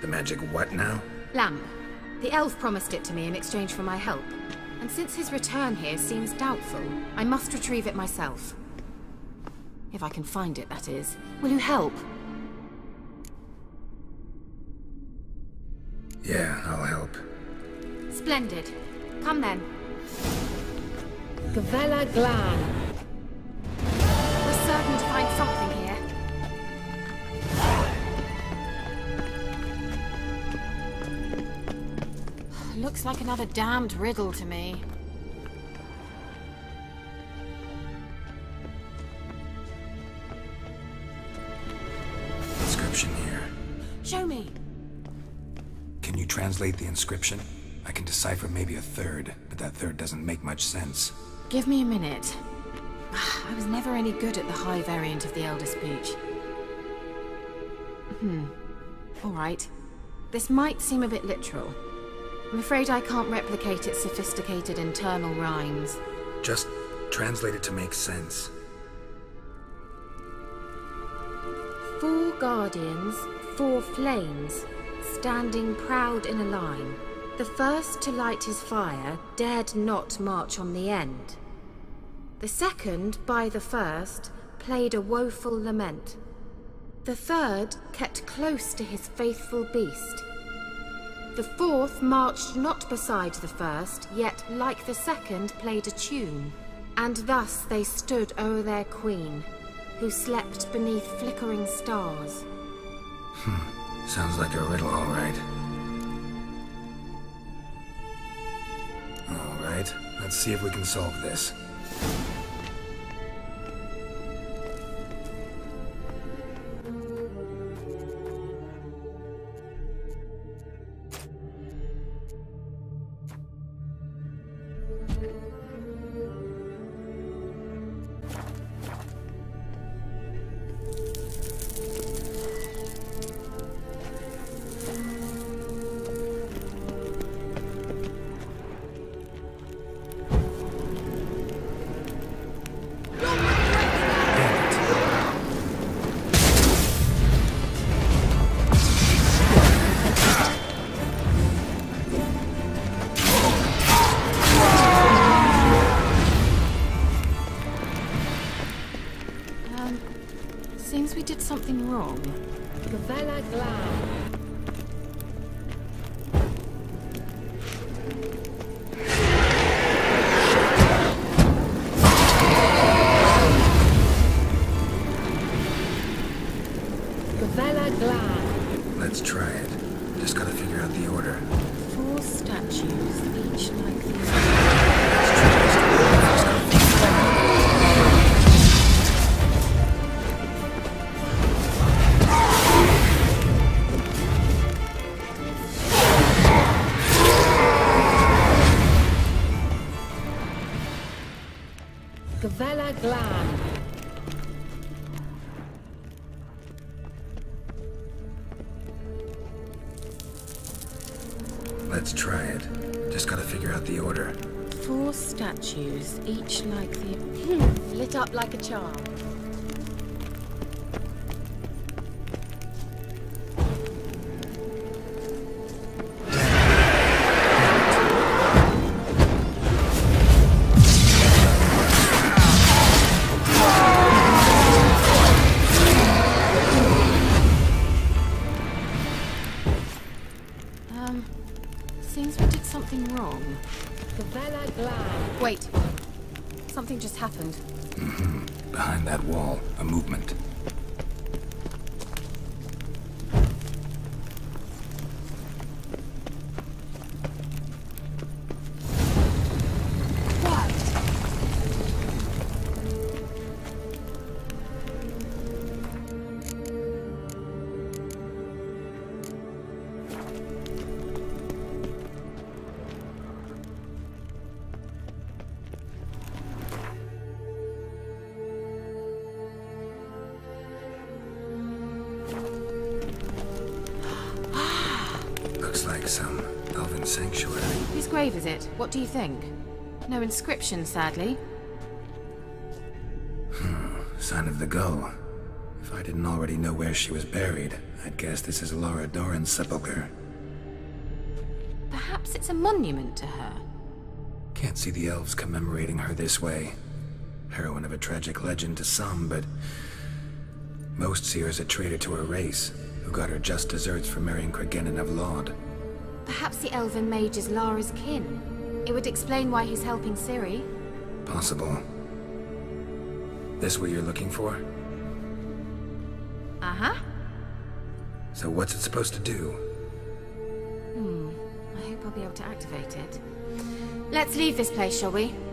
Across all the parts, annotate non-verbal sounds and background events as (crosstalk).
The magic what now? Lamp. The elf promised it to me in exchange for my help. And since his return here seems doubtful, I must retrieve it myself. If I can find it, that is. Will you help? Yeah, I'll help. Splendid. Come then. Gavella Glan. We're certain to find something Looks like another damned riddle to me. Inscription here. Show me. Can you translate the inscription? I can decipher maybe a third, but that third doesn't make much sense. Give me a minute. (sighs) I was never any good at the high variant of the Elder Speech. Hmm. Alright. This might seem a bit literal. I'm afraid I can't replicate its sophisticated internal rhymes. Just translate it to make sense. Four guardians, four flames, standing proud in a line. The first to light his fire dared not march on the end. The second, by the first, played a woeful lament. The third kept close to his faithful beast. The fourth marched not beside the first, yet, like the second, played a tune. And thus they stood o'er their queen, who slept beneath flickering stars. Hmm. Sounds like a riddle, all right. All right, let's see if we can solve this. What do you think? No inscription, sadly. (sighs) Sign of the gull. If I didn't already know where she was buried, I'd guess this is Lara Dorren's sepulcher. Perhaps it's a monument to her. Can't see the elves commemorating her this way. Heroine of a tragic legend to some, but most see her as a traitor to her race, who got her just desserts for marrying Cregennan of Laud. Perhaps the elven mage is Lara's kin. It would explain why he's helping Ciri. Possible. This what you're looking for? Uh-huh. So what's it supposed to do? Hmm. I hope I'll be able to activate it. Let's leave this place, shall we? We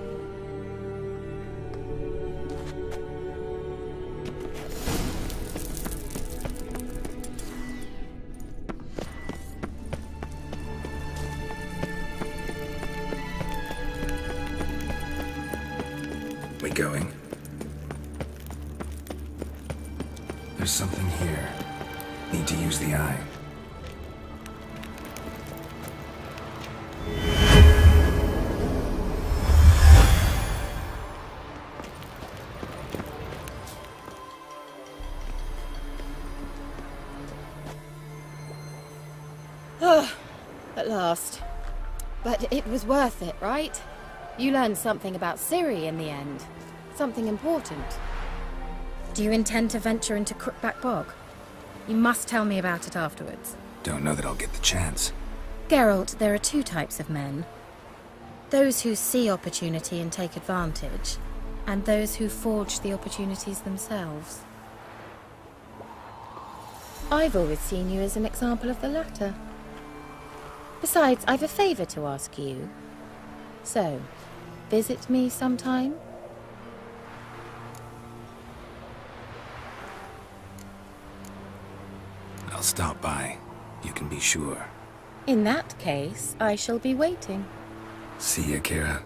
was worth it, right? You learned something about Ciri in the end. Something important. Do you intend to venture into Crookback Bog? You must tell me about it afterwards. Don't know that I'll get the chance. Geralt, there are two types of men. Those who see opportunity and take advantage, and those who forge the opportunities themselves. I've always seen you as an example of the latter. Besides, I've a favour to ask you. So, visit me sometime? I'll stop by. You can be sure. In that case, I shall be waiting. See ya, Keira.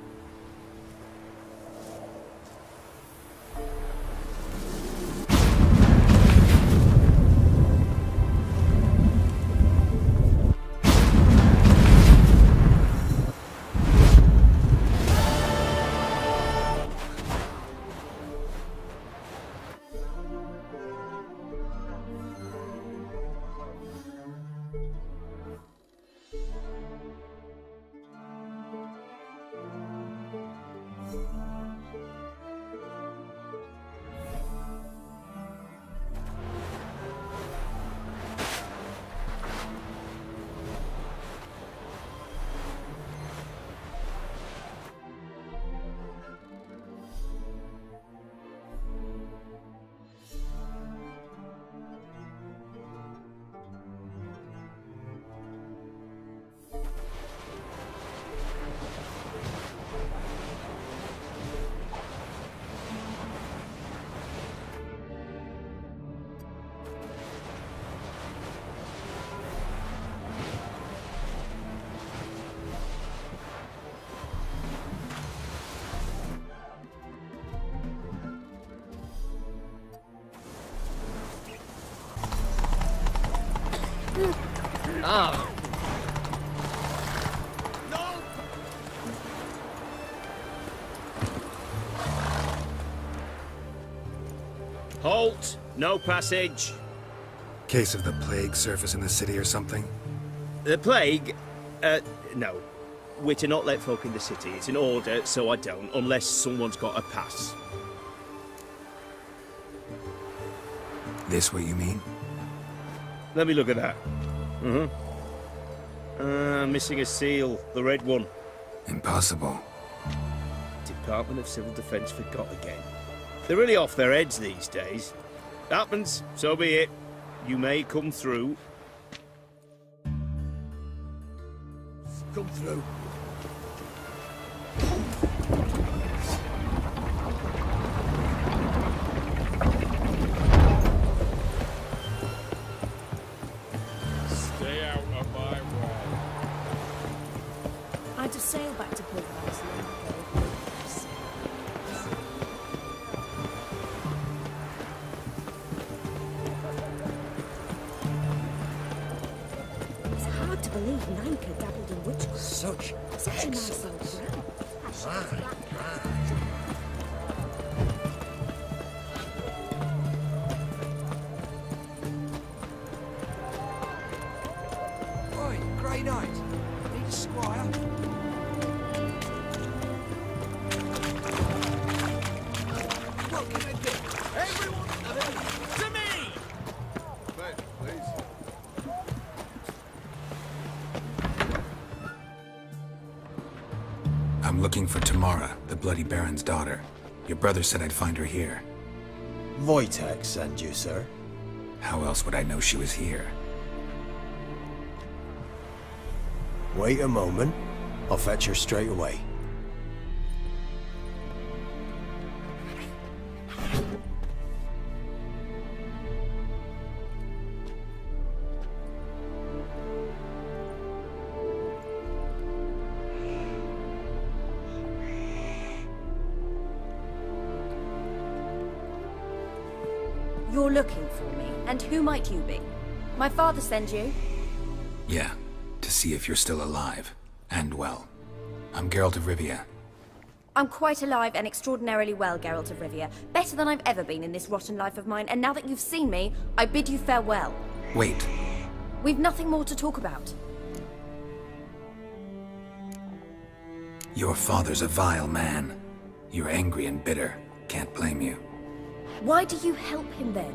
Ah, Halt! No passage. Case of the plague surface in the city or something? The plague? Uh, no. We're to not let folk in the city. It's an order, so I don't, unless someone's got a pass. This what you mean? Let me look at that. Mm-hmm. Uh, missing a seal. The red one. Impossible. Department of Civil Defence forgot again. They're really off their heads these days. Happens, so be it. You may come through. Come through. Daughter. Your brother said I'd find her here. Wojtek sent you, sir. How else would I know she was here? Wait a moment. I'll fetch her straight away. Father send you? Yeah, to see if you're still alive. And well. I'm Geralt of Rivia. I'm quite alive and extraordinarily well, Geralt of Rivia. Better than I've ever been in this rotten life of mine, and now that you've seen me, I bid you farewell. Wait, We've nothing more to talk about. your father's a vile man. You're angry and bitter. Can't blame you. Why do you help him then?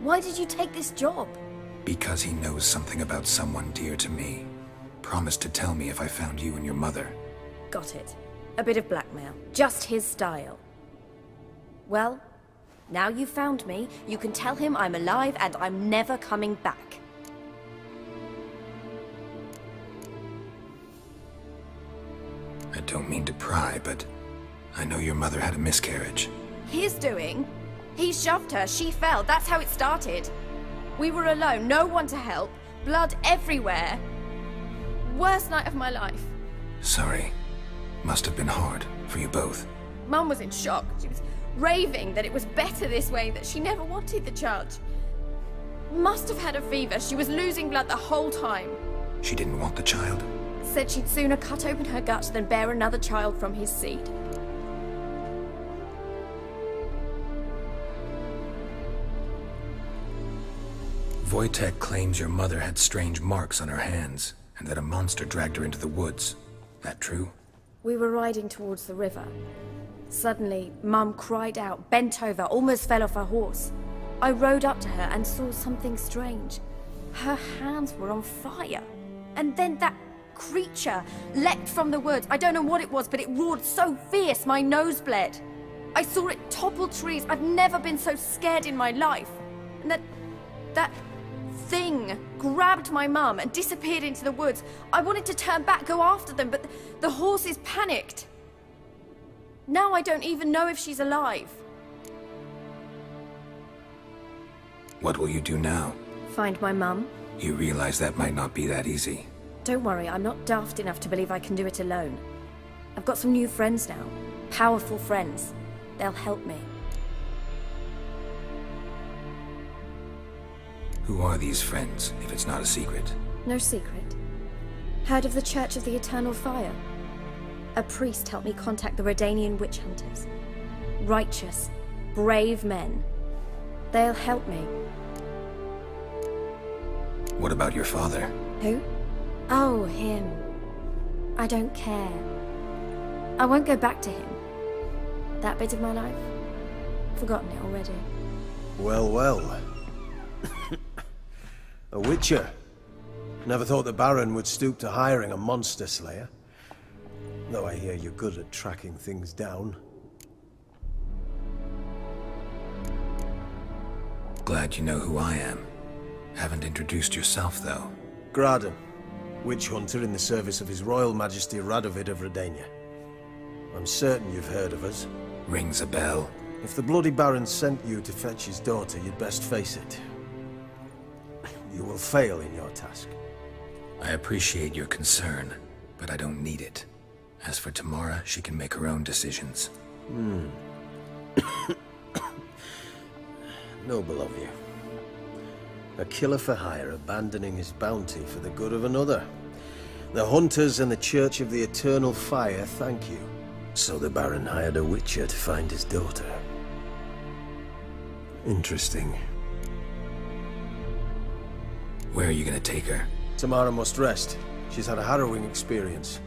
Why did you take this job? Because he knows something about someone dear to me. Promised to tell me if I found you and your mother. Got it. A bit of blackmail. Just his style. Well, now you've found me, you can tell him I'm alive and I'm never coming back. I don't mean to pry, but I know your mother had a miscarriage. His doing? He shoved her, she fell, that's how it started. We were alone, no one to help, blood everywhere. Worst night of my life. Sorry. Must have been hard for you both. Mum was in shock. She was raving that it was better this way, that she never wanted the charge. Must have had a fever. She was losing blood the whole time. She didn't want the child? Said she'd sooner cut open her gut than bear another child from his seed. Wojtek claims your mother had strange marks on her hands, and that a monster dragged her into the woods. That true? We were riding towards the river. Suddenly, Mum cried out, bent over, almost fell off her horse. I rode up to her and saw something strange. Her hands were on fire. And then that creature leapt from the woods. I don't know what it was, but it roared so fierce my nose bled. I saw it topple trees. I've never been so scared in my life. And that. that thing grabbed my mum and disappeared into the woods. I wanted to turn back, go after them, but the horses panicked. Now I don't even know if she's alive. What will you do now? Find my mum? You realize that might not be that easy. Don't worry, I'm not daft enough to believe I can do it alone. I've got some new friends now. Powerful friends. They'll help me. Who are these friends, if it's not a secret? No secret. Heard of the Church of the Eternal Fire? A priest helped me contact the Redanian witch hunters. Righteous, brave men. They'll help me. What about your father? Who? Oh, him. I don't care. I won't go back to him. That bit of my life? Forgotten it already. Well, well. A witcher. Never thought the Baron would stoop to hiring a monster slayer. Though I hear you're good at tracking things down. Glad you know who I am. Haven't introduced yourself, though. Graden, witch hunter in the service of His Royal Majesty Radovid of Redania. I'm certain you've heard of us. Rings a bell. If the Bloody Baron sent you to fetch his daughter, you'd best face it. You will fail in your task. I appreciate your concern, but I don't need it. As for Tamara, she can make her own decisions. Hmm. (coughs) Noble of you. A killer for hire abandoning his bounty for the good of another. The hunters and the Church of the Eternal Fire thank you. So the Baron hired a witcher to find his daughter. Interesting. Where are you gonna take her? Tamara must rest. She's had a harrowing experience.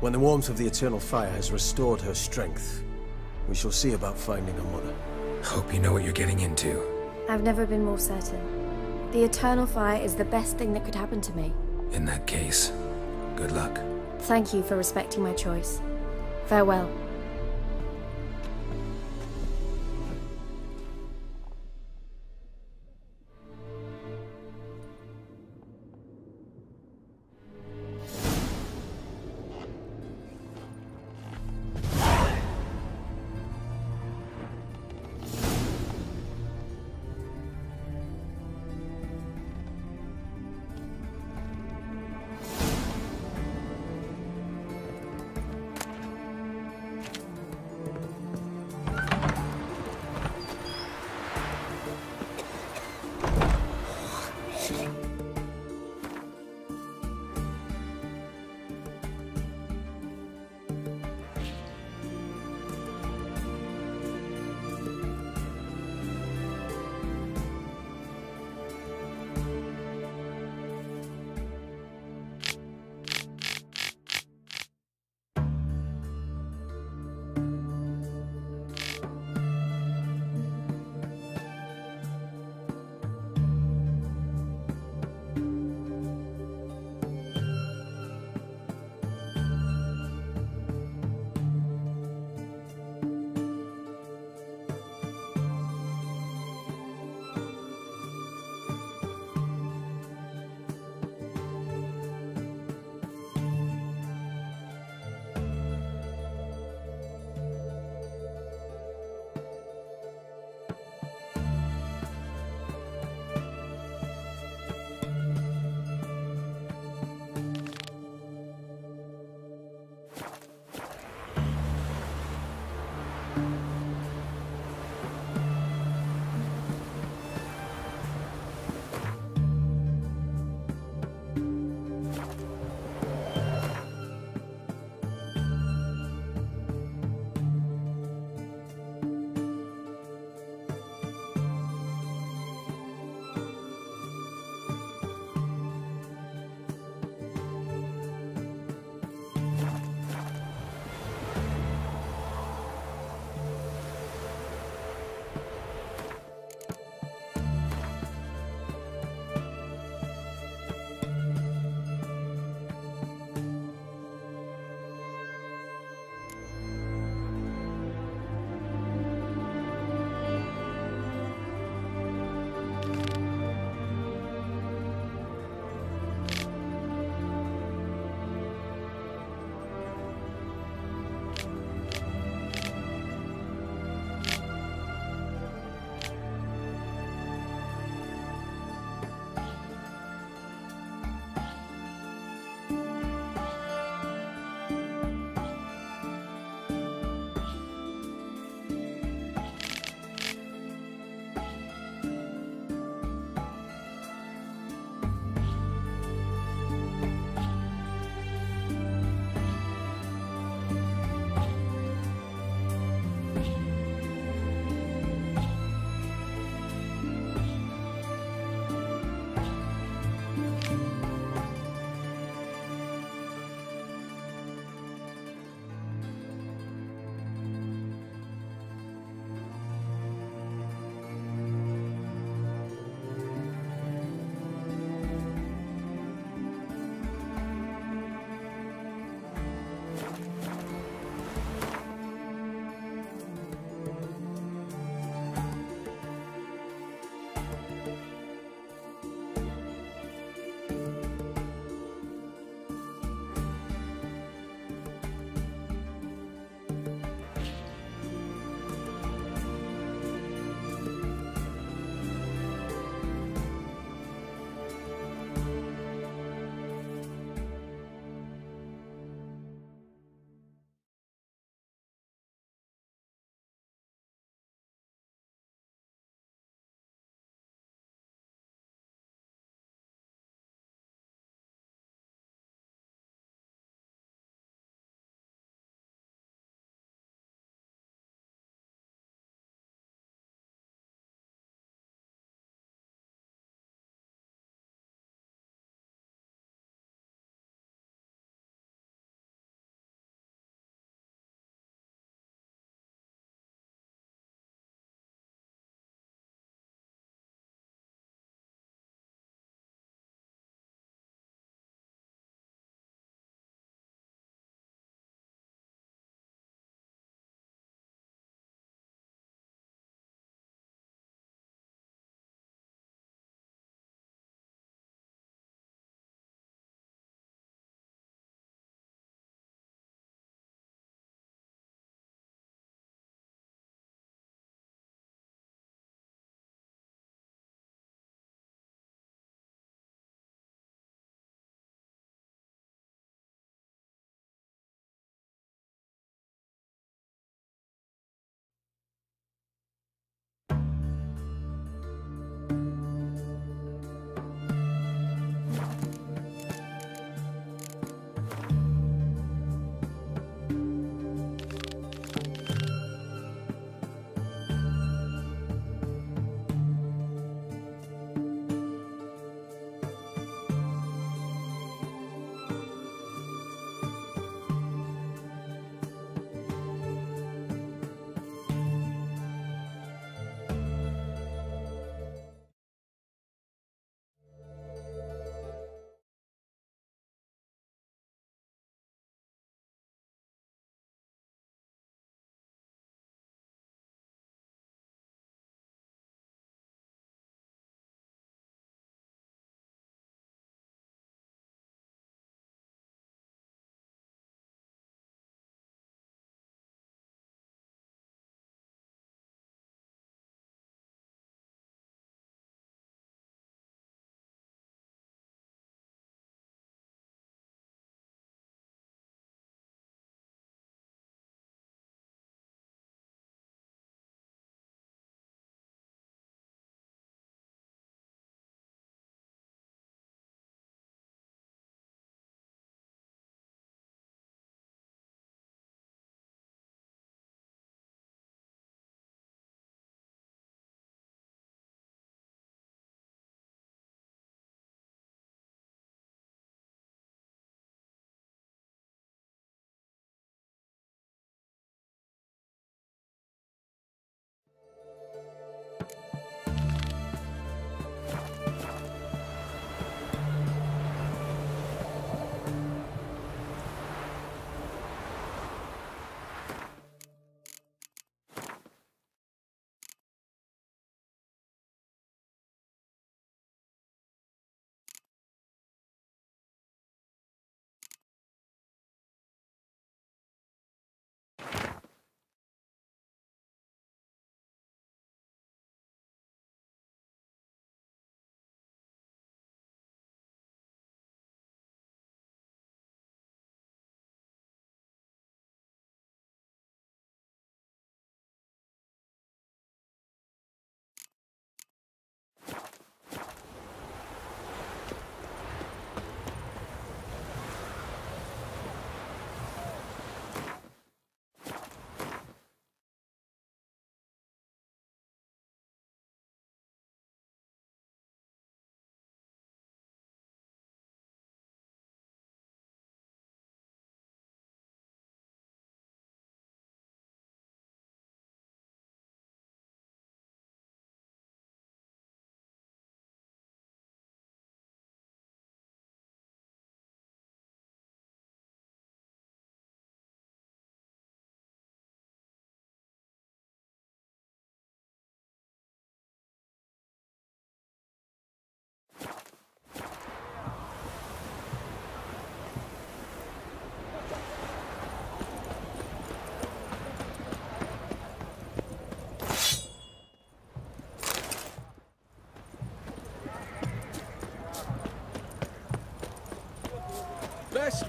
When the warmth of the Eternal Fire has restored her strength, we shall see about finding her mother. Hope you know what you're getting into. I've never been more certain. The Eternal Fire is the best thing that could happen to me. In that case, good luck. Thank you for respecting my choice. Farewell.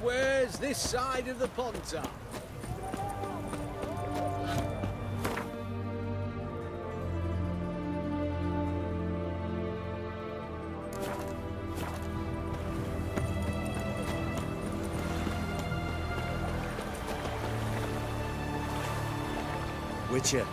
Westwards this side of the Pontar. Witcher.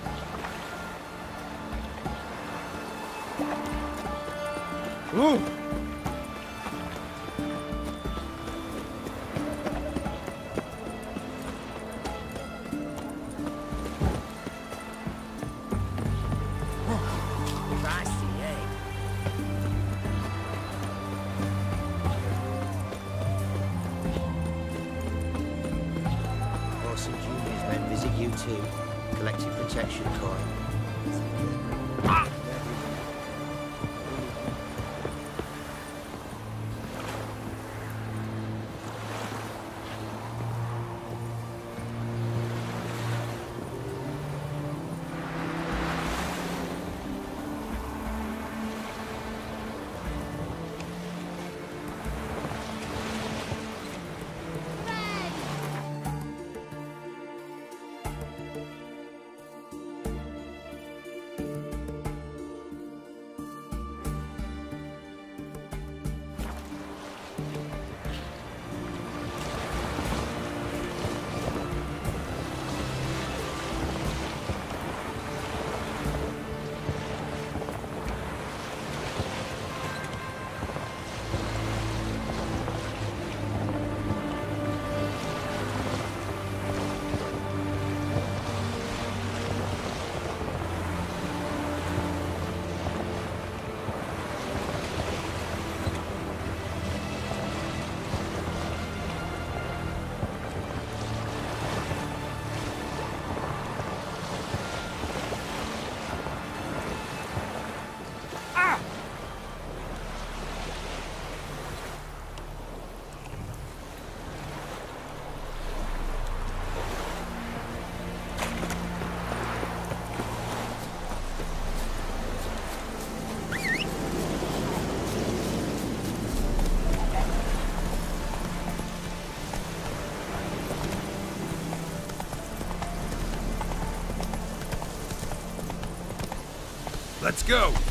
Let's go!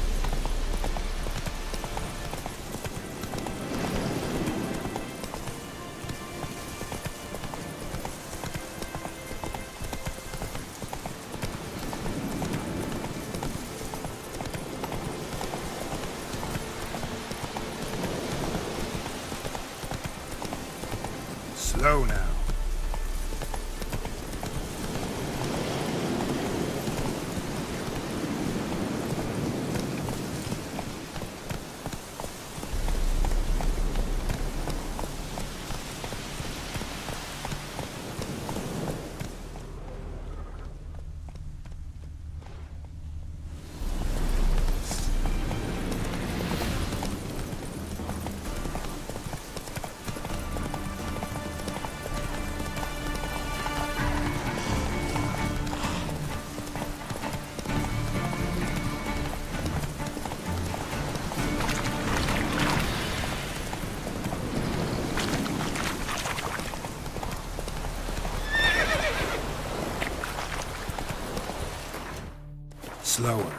Slower.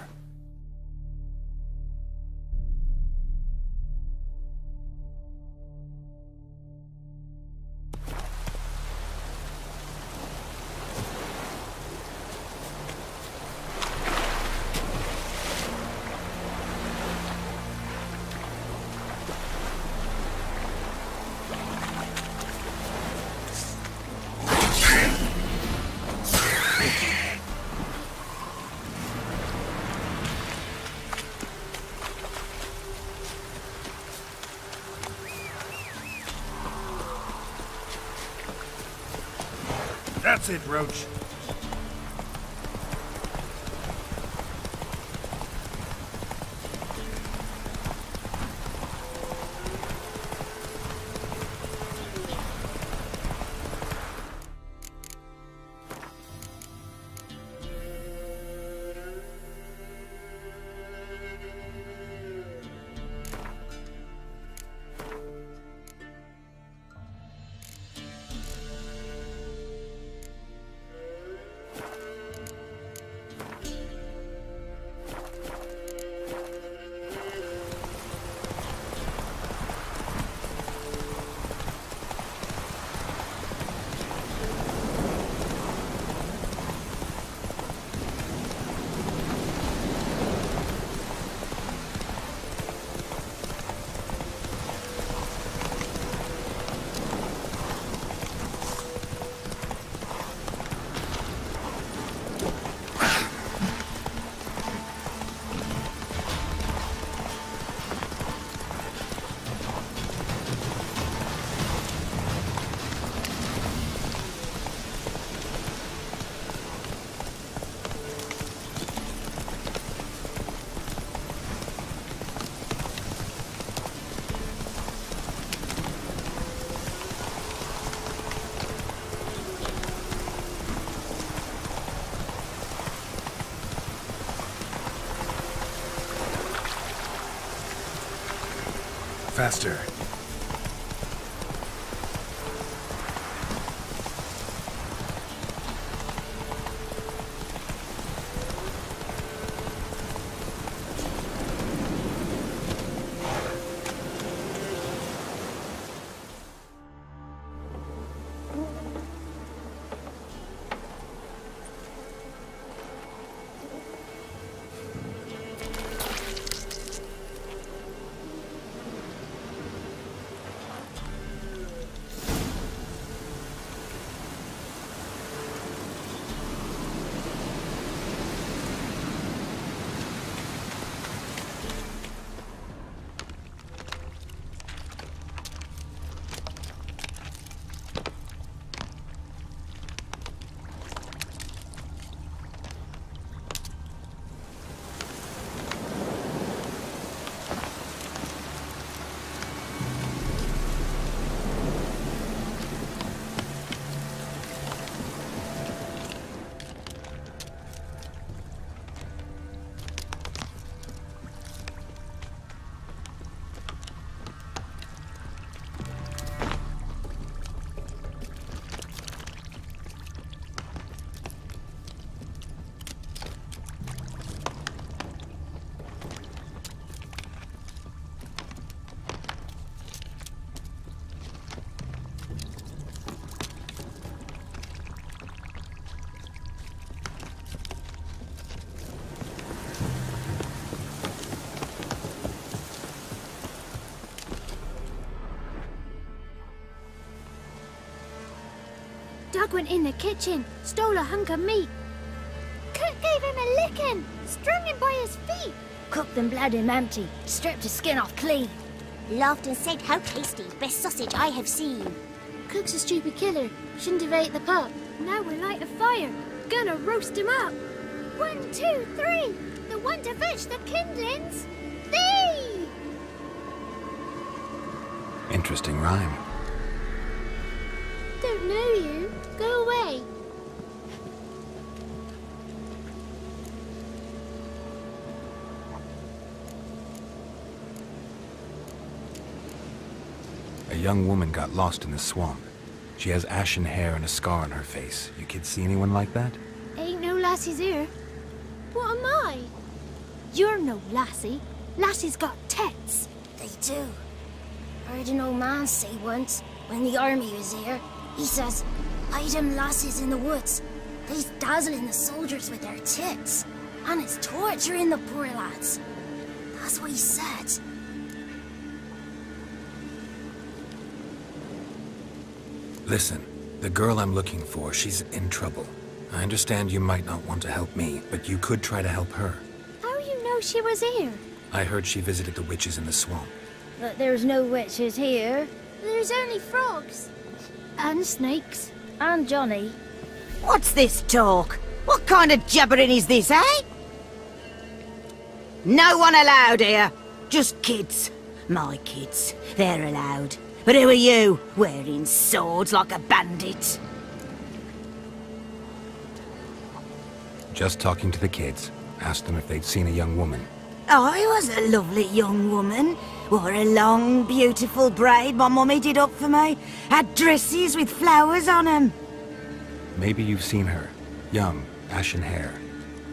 That's it, Roach. Faster. Doug went in the kitchen, stole a hunk of meat. Cook gave him a licking, strung him by his feet. Cooked and bled him empty, stripped his skin off clean. Laughed and said how tasty, best sausage I have seen. Cook's a stupid killer, shouldn't have ate the pup. Now we light a fire, gonna roast him up. One, two, three, the one to fetch the kindlings. Thee! Interesting rhyme. Young woman got lost in the swamp. She has ashen hair and a scar on her face. You kids see anyone like that? Ain't no lassies here. What am I? You're no lassie. Lassie's got tits. They do. Heard an old man say once, when the army was here, he says, hide them lassies in the woods. They's dazzling the soldiers with their tits. And it's torturing the poor lads. That's what he said. Listen, the girl I'm looking for, she's in trouble. I understand you might not want to help me, but you could try to help her. How you know she was here? I heard she visited the witches in the swamp. But there's no witches here. There's only frogs. And snakes. And Johnny. What's this talk? What kind of jabbering is this, eh? No one allowed here. Just kids. My kids. They're allowed. But who are you, wearing swords like a bandit? Just talking to the kids. Asked them if they'd seen a young woman. I was a lovely young woman. Wore a long, beautiful braid my mummy did up for me. Had dresses with flowers on 'em. Maybe you've seen her. Young, ashen hair.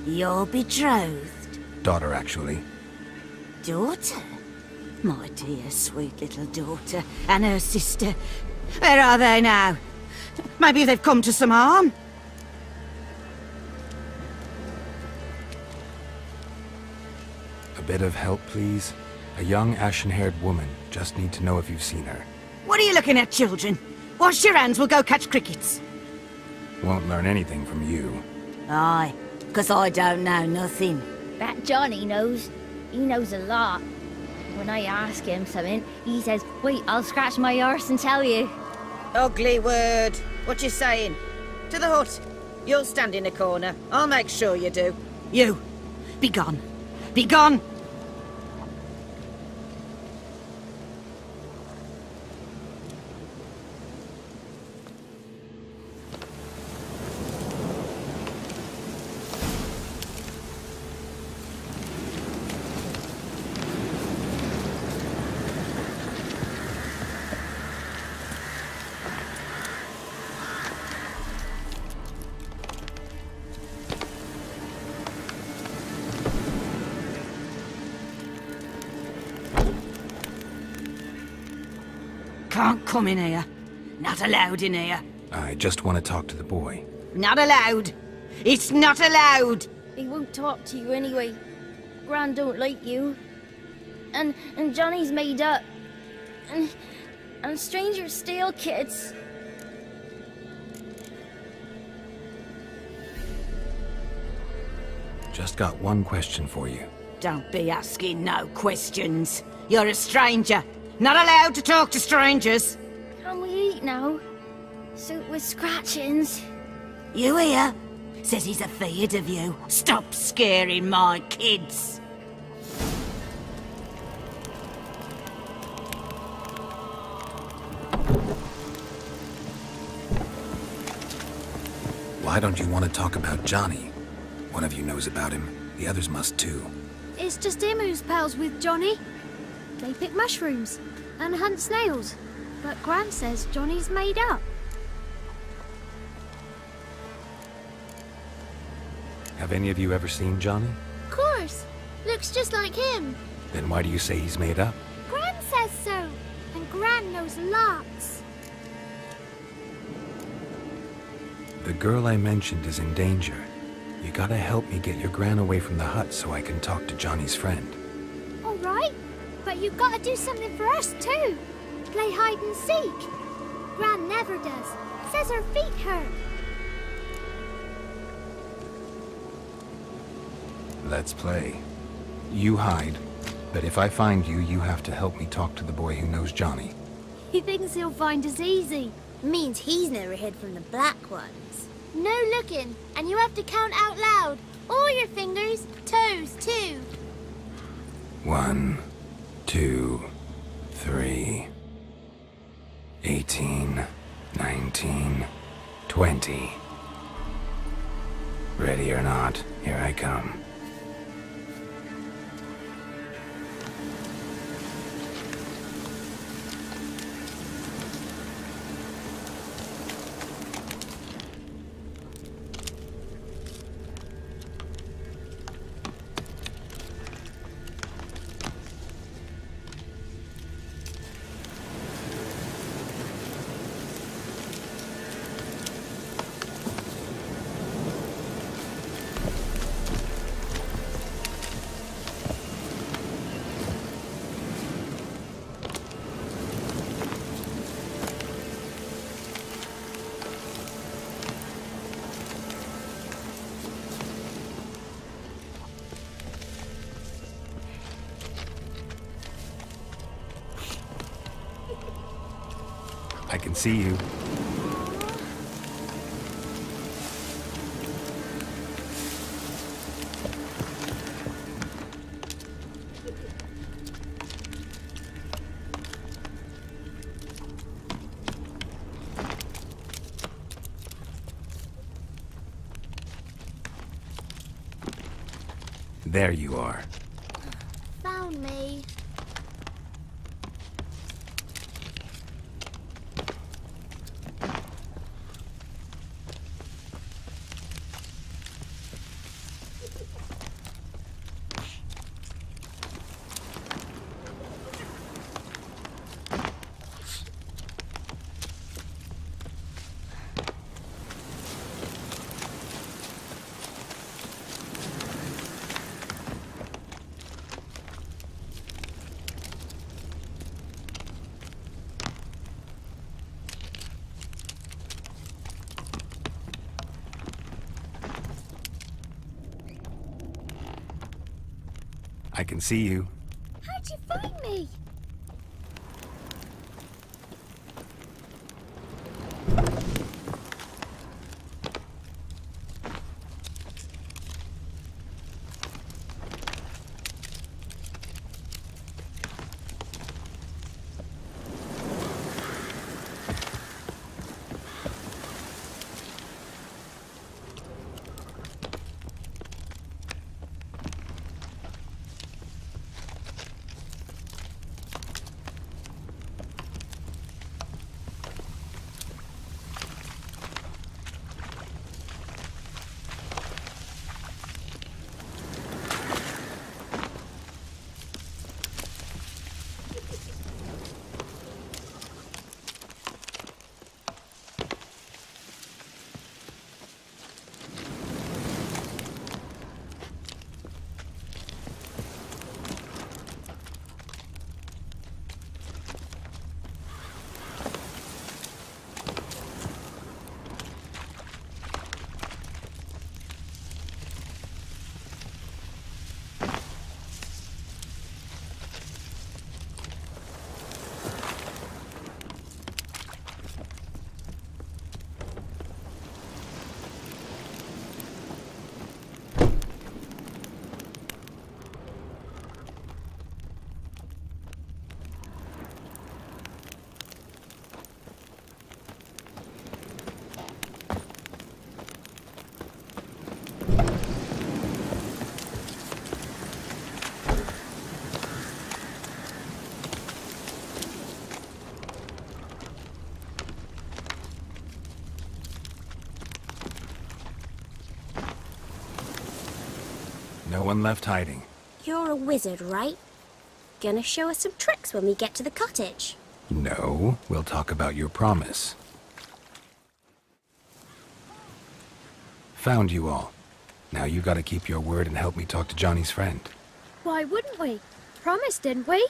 Your betrothed Daughter, actually. daughter? My dear, sweet little daughter and her sister. Where are they now? Maybe they've come to some harm. A bit of help, please? A young, ashen-haired woman. Just need to know if you've seen her. What are you looking at, children? Wash your hands, we'll go catch crickets. Won't learn anything from you. Aye, because I don't know nothing. That Johnny knows. He knows a lot. When I ask him something, he says, wait, I'll scratch my arse and tell you. Ugly word. What you saying? To the hut. You'll stand in a corner. I'll make sure you do. You, be gone. Be gone! Come in here. Not allowed in here. I just want to talk to the boy. Not allowed. It's not allowed. He won't talk to you anyway. Gran don't like you. And and Johnny's made up. And and strangers steal kids. Just got one question for you. Don't be asking no questions. You're a stranger. Not allowed to talk to strangers. Can we eat now? Soup with scratchings. You here? Says he's afeard of you. Stop scaring my kids. Why don't you want to talk about Johnny? One of you knows about him. The others must too. It's just him who's pals with Johnny. They pick mushrooms and hunt snails. But Gran says Johnny's made up. Have any of you ever seen Johnny? Of course. Looks just like him. Then why do you say he's made up? Gran says so. And Gran knows lots. The girl I mentioned is in danger. You gotta help me get your gran away from the hut so I can talk to Johnny's friend. All right. But you've got to do something for us too. Play hide and seek. Gran never does. Says her feet hurt. Let's play. You hide, but if I find you, you have to help me talk to the boy who knows Johnny. He thinks he'll find us easy. Means he's never hid from the black ones. No looking, and you have to count out loud. All your fingers, toes too. One, two, three, 20. Ready or not, here I come. See you. There you are. Found me. I can see you. How'd you find me? No one left hiding. You're a wizard, right? Gonna show us some tricks when we get to the cottage. No, we'll talk about your promise. Found you all. Now you gotta keep your word and help me talk to Johnny's friend. Why wouldn't we? Promise, didn't we?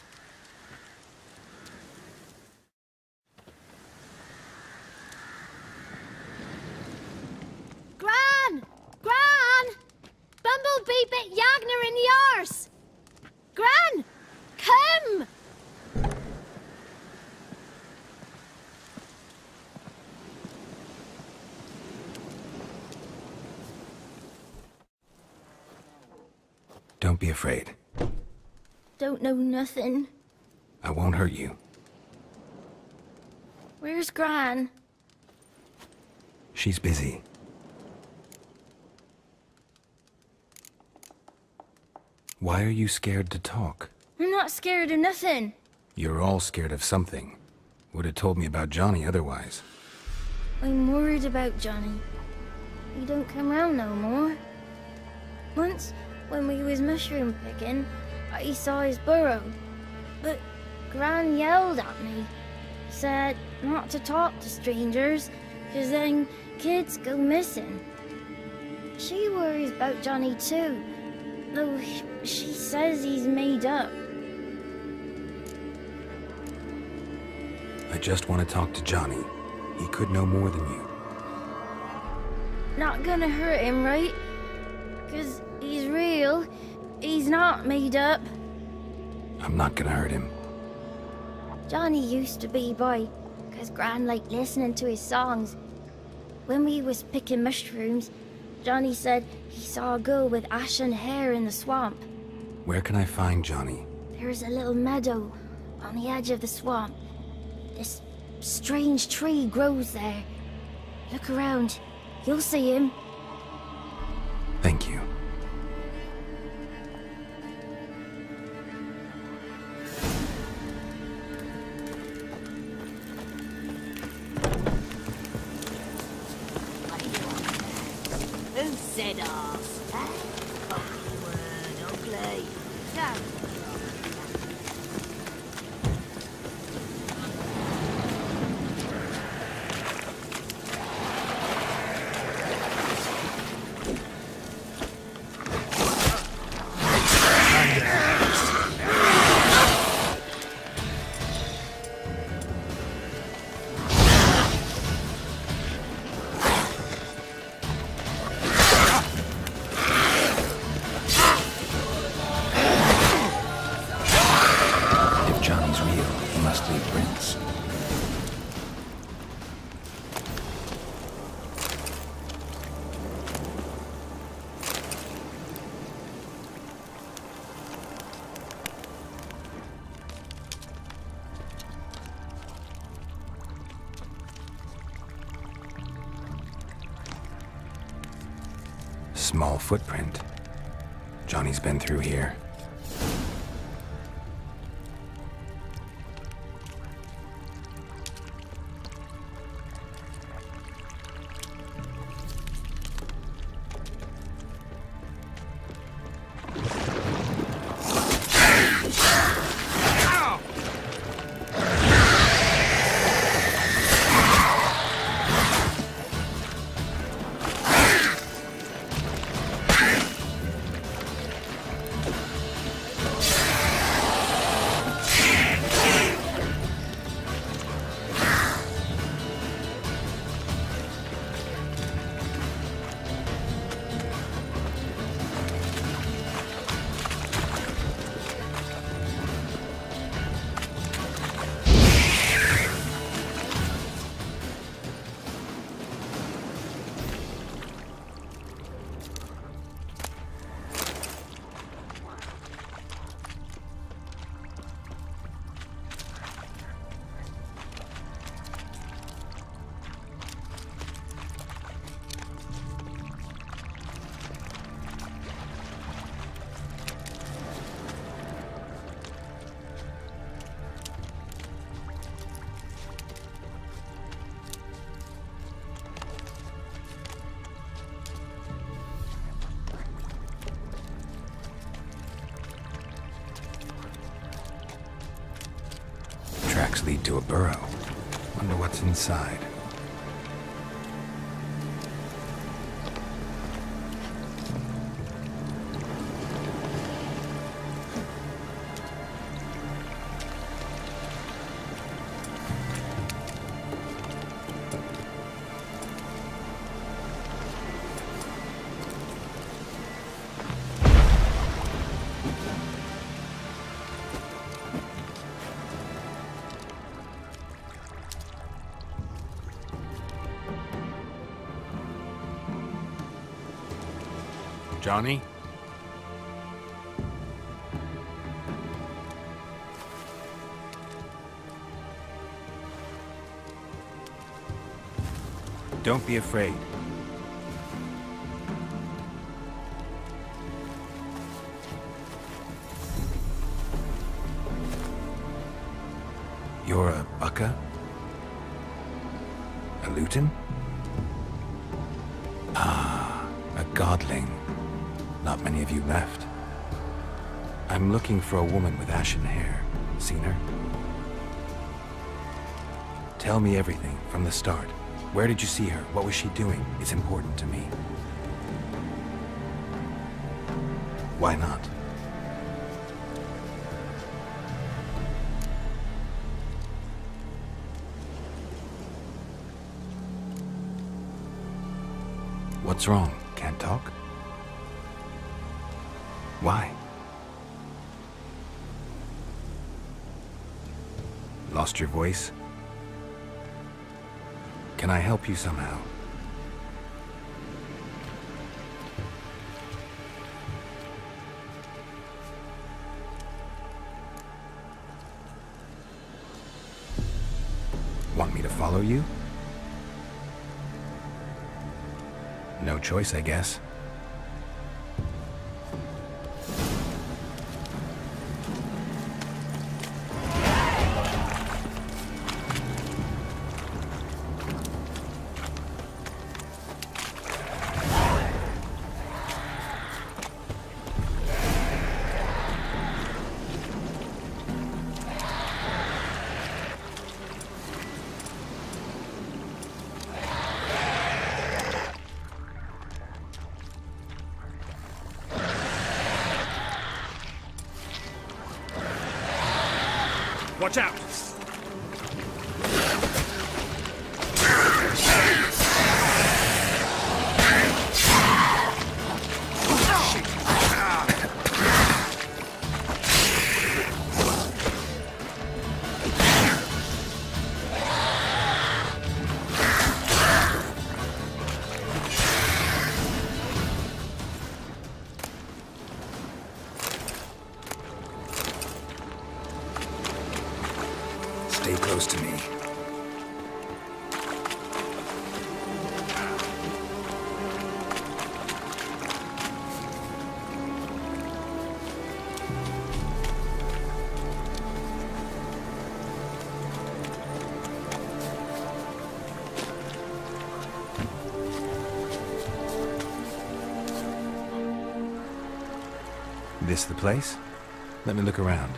Gran! Gran! Bumblebee bit Yagna in the arse! Gran! Come! Don't be afraid. Don't know nothing. I won't hurt you. Where's Gran? She's busy. Why are you scared to talk? I'm not scared of nothing. You're all scared of something. Would have told me about Johnny otherwise. I'm worried about Johnny. He don't come round no more. Once, when we was mushroom picking, I saw his burrow. But Gran yelled at me. Said not to talk to strangers, 'cause then kids go missing. She worries about Johnny too, though she says he's made up. I just want to talk to Johnny. He could know more than you. Not gonna hurt him, right? 'Cause he's real. He's not made up. I'm not gonna hurt him. Johnny used to be boy, 'cause Gran liked listening to his songs. When we was picking mushrooms, Johnny said he saw a girl with ashen hair in the swamp. Where can I find Johnny? There's a little meadow on the edge of the swamp. This strange tree grows there. Look around. You'll see him. Small footprint. Johnny's been through here. Steps lead to a burrow. Wonder what's inside. Johnny? Don't be afraid. You're a Bukka? A Luton? Ah, a Godling. Not many of you left. I'm looking for a woman with ashen hair. Seen her? Tell me everything, from the start. Where did you see her? What was she doing? It's important to me. Why not? What's wrong? Can't talk? Lost your voice? Can I help you somehow? Want me to follow you? No choice, I guess. Place? Let me look around.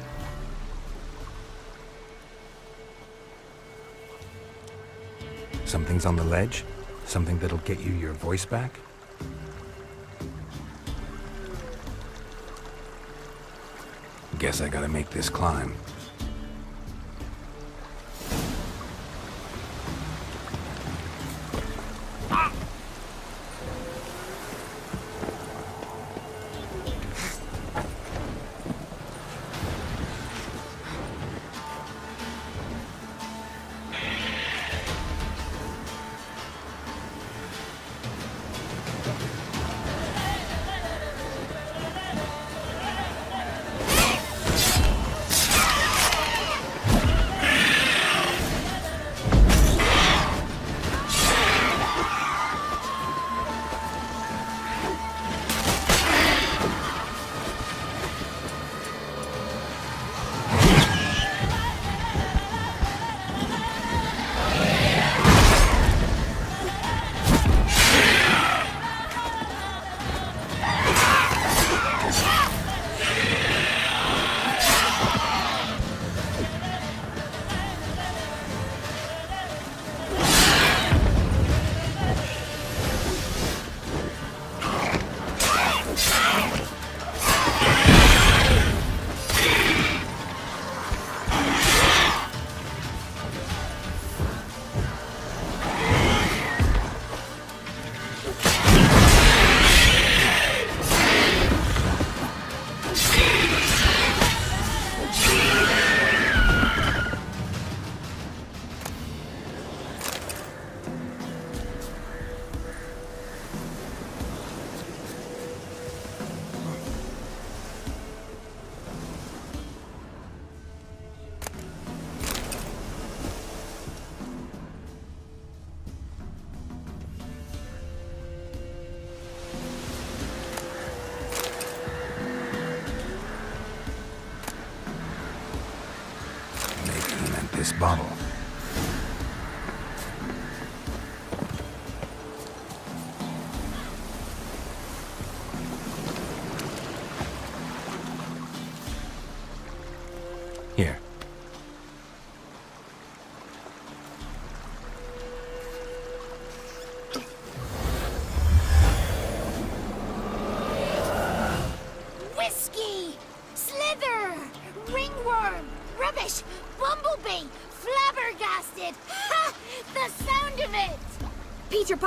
Something's on the ledge? Something that'll get you your voice back? Guess I gotta make this climb.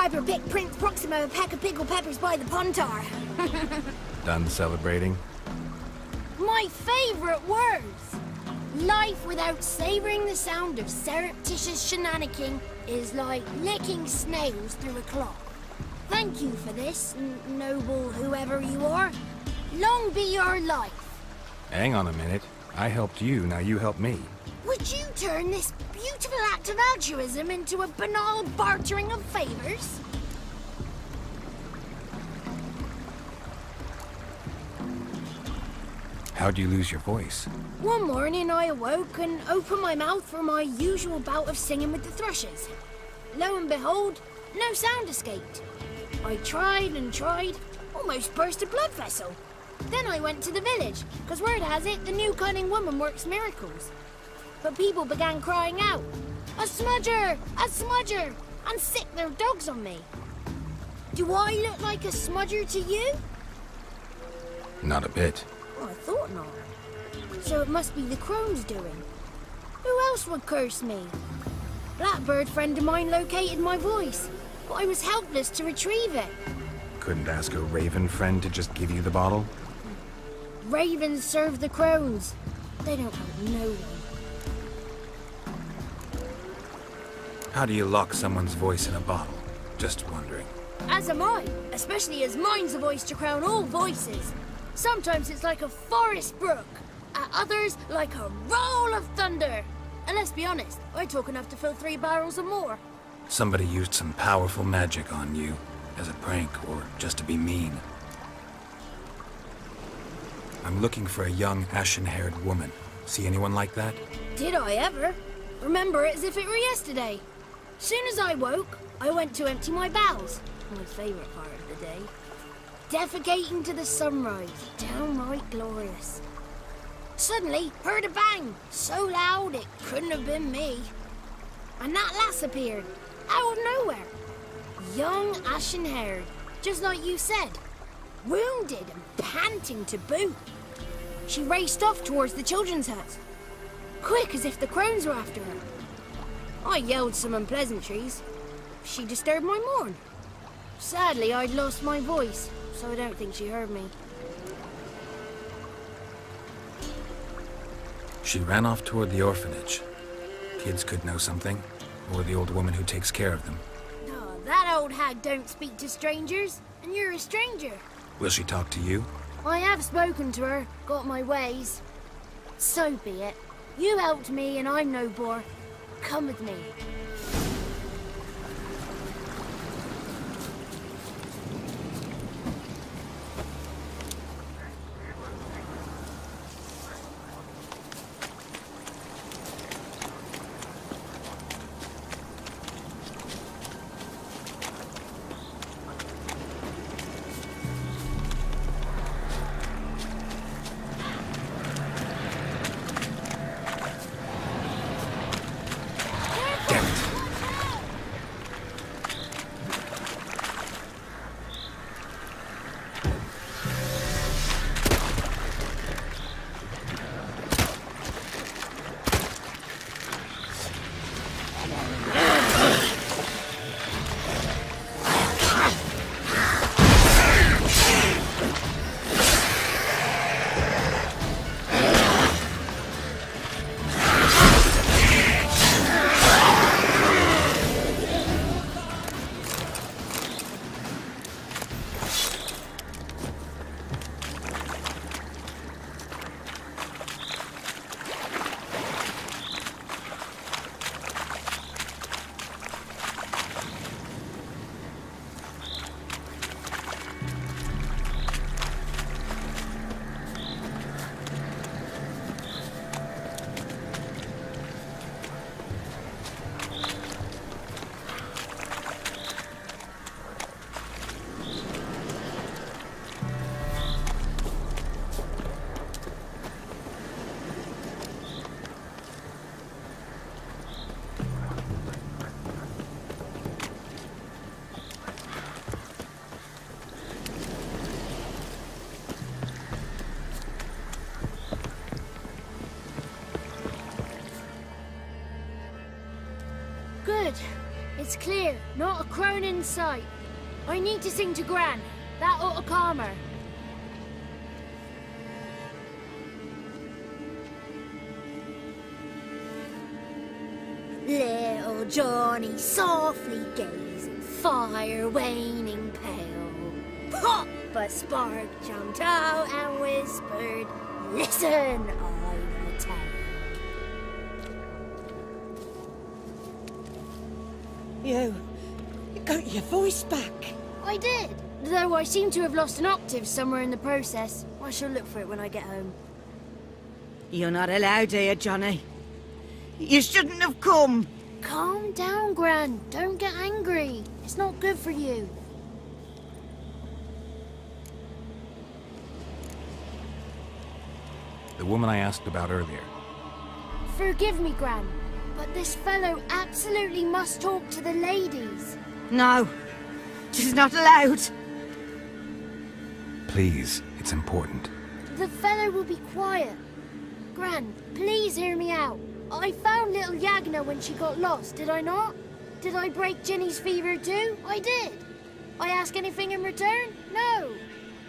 Piper picked Prince Proxima a pack of pickled peppers by the pontar. (laughs) Done celebrating? My favorite words! Life without savoring the sound of surreptitious shenanigan is like licking snails through a cloth. Thank you for this, noble whoever you are. Long be your life. Hang on a minute. I helped you, now you help me. Would you turn this beautiful act of altruism into a banal bartering of favors? How'd you lose your voice? One morning I awoke and opened my mouth for my usual bout of singing with the thrushes. Lo and behold, no sound escaped. I tried and tried, almost burst a blood vessel. Then I went to the village, because word has it the new cunning woman works miracles. But people began crying out, A smudger! A smudger! And sick their dogs on me. Do I look like a smudger to you? Not a bit. Well, I thought not. So it must be the crone's doing. Who else would curse me? Blackbird friend of mine located my voice, but I was helpless to retrieve it. Couldn't ask a raven friend to just give you the bottle? Ravens serve the crones. They don't help no one. How do you lock someone's voice in a bottle? Just wondering. As am I, especially as mine's a voice to crown all voices. Sometimes it's like a forest brook, at others like a roll of thunder. And let's be honest, I talk enough to fill three barrels or more. Somebody used some powerful magic on you, as a prank or just to be mean. I'm looking for a young, ashen-haired woman. See anyone like that? Did I ever? Remember it as if it were yesterday. Soon as I woke, I went to empty my bowels. My favourite part of the day. Defecating to the sunrise. Downright glorious. Suddenly, heard a bang. So loud it couldn't have been me. And that lass appeared. Out of nowhere. Young, ashen-haired. Just like you said. Wounded and panting to boot. She raced off towards the children's hut. Quick as if the crones were after her. I yelled some unpleasantries. She disturbed my morn. Sadly, I'd lost my voice, so I don't think she heard me. She ran off toward the orphanage. Kids could know something, or the old woman who takes care of them. Oh, that old hag don't speak to strangers, and you're a stranger. Will she talk to you? I have spoken to her, got my ways. So be it. You helped me, and I'm no bore. Come with me. Not a crone in sight. I need to sing to Gran. That ought to calm her. Little Johnny softly gazing, fire waning pale. Pop! A spark jumped out and whispered, Listen, I've a tale. You... you your voice back. I did. Though I seem to have lost an octave somewhere in the process. I shall look for it when I get home. You're not allowed here, Johnny. You shouldn't have come. Calm down, Gran. Don't get angry. It's not good for you. The woman I asked about earlier. Forgive me, Gran, but this fellow absolutely must talk to the ladies. No. She's not allowed. Please, it's important. The fellow will be quiet. Gran, please hear me out. I found little Yagna when she got lost, did I not? Did I break Ginny's fever too? I did. I ask anything in return? No.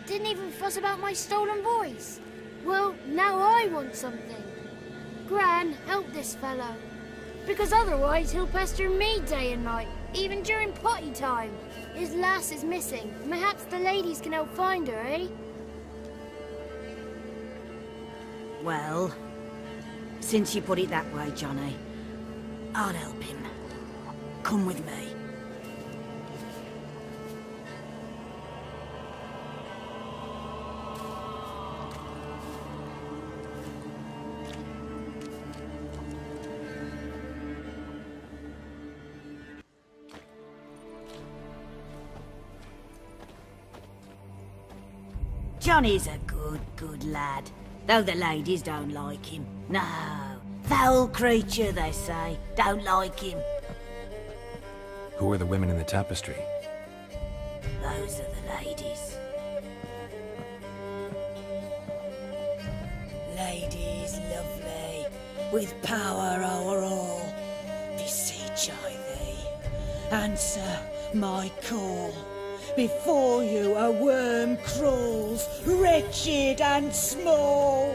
Didn't even fuss about my stolen voice. Well, now I want something. Gran, help this fellow. Because otherwise he'll pester me day and night, even during potty time. His lass is missing. Perhaps the ladies can help find her, eh? Well, since you put it that way, Johnny, I'll help him. Come with me. Johnny's a good, good lad. Though the ladies don't like him. No. Foul creature, they say. Don't like him. Who are the women in the tapestry? Those are the ladies. Ladies lovely, with power o'er all. Beseech I thee, answer my call. Before you a worm crawls, wretched and small.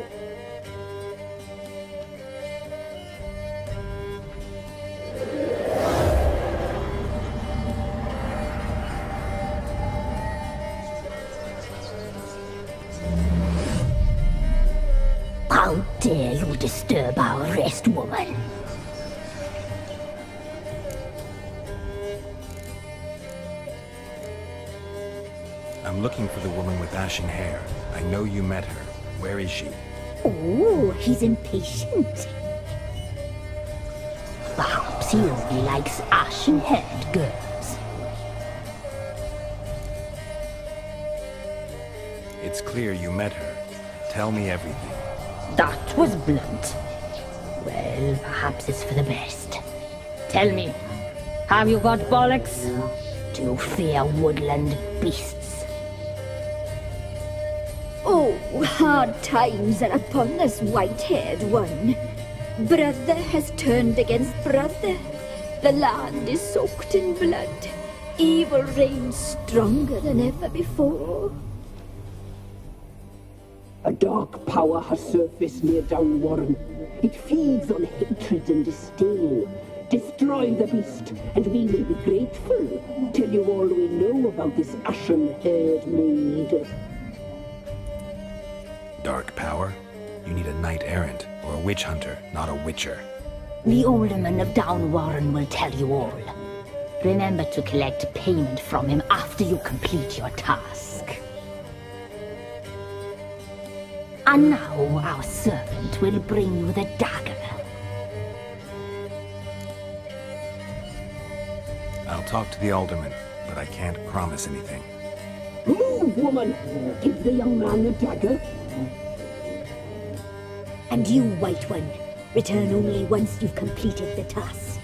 How dare you disturb our rest, woman? Looking for the woman with ashen hair. I know you met her. Where is she? Oh, he's impatient. Perhaps he only likes ashen-haired girls. It's clear you met her. Tell me everything. That was blunt. Well, perhaps it's for the best. Tell me, have you got bollocks? Do you fear woodland beasts? Oh, hard times are upon this white-haired one. Brother has turned against brother. The land is soaked in blood. Evil reigns stronger than ever before. A dark power has surfaced near Downwarren. It feeds on hatred and disdain. Destroy the beast, and we will be grateful. Tell you all we know about this ashen-haired maid. Dark power? You need a knight errant or a witch hunter, not a witcher. The alderman of Downwarren will tell you all. Remember to collect payment from him after you complete your task. And now our servant will bring you the dagger. I'll talk to the alderman, but I can't promise anything. Move, woman! Give the young man the dagger. And you, White One, return only once you've completed the task.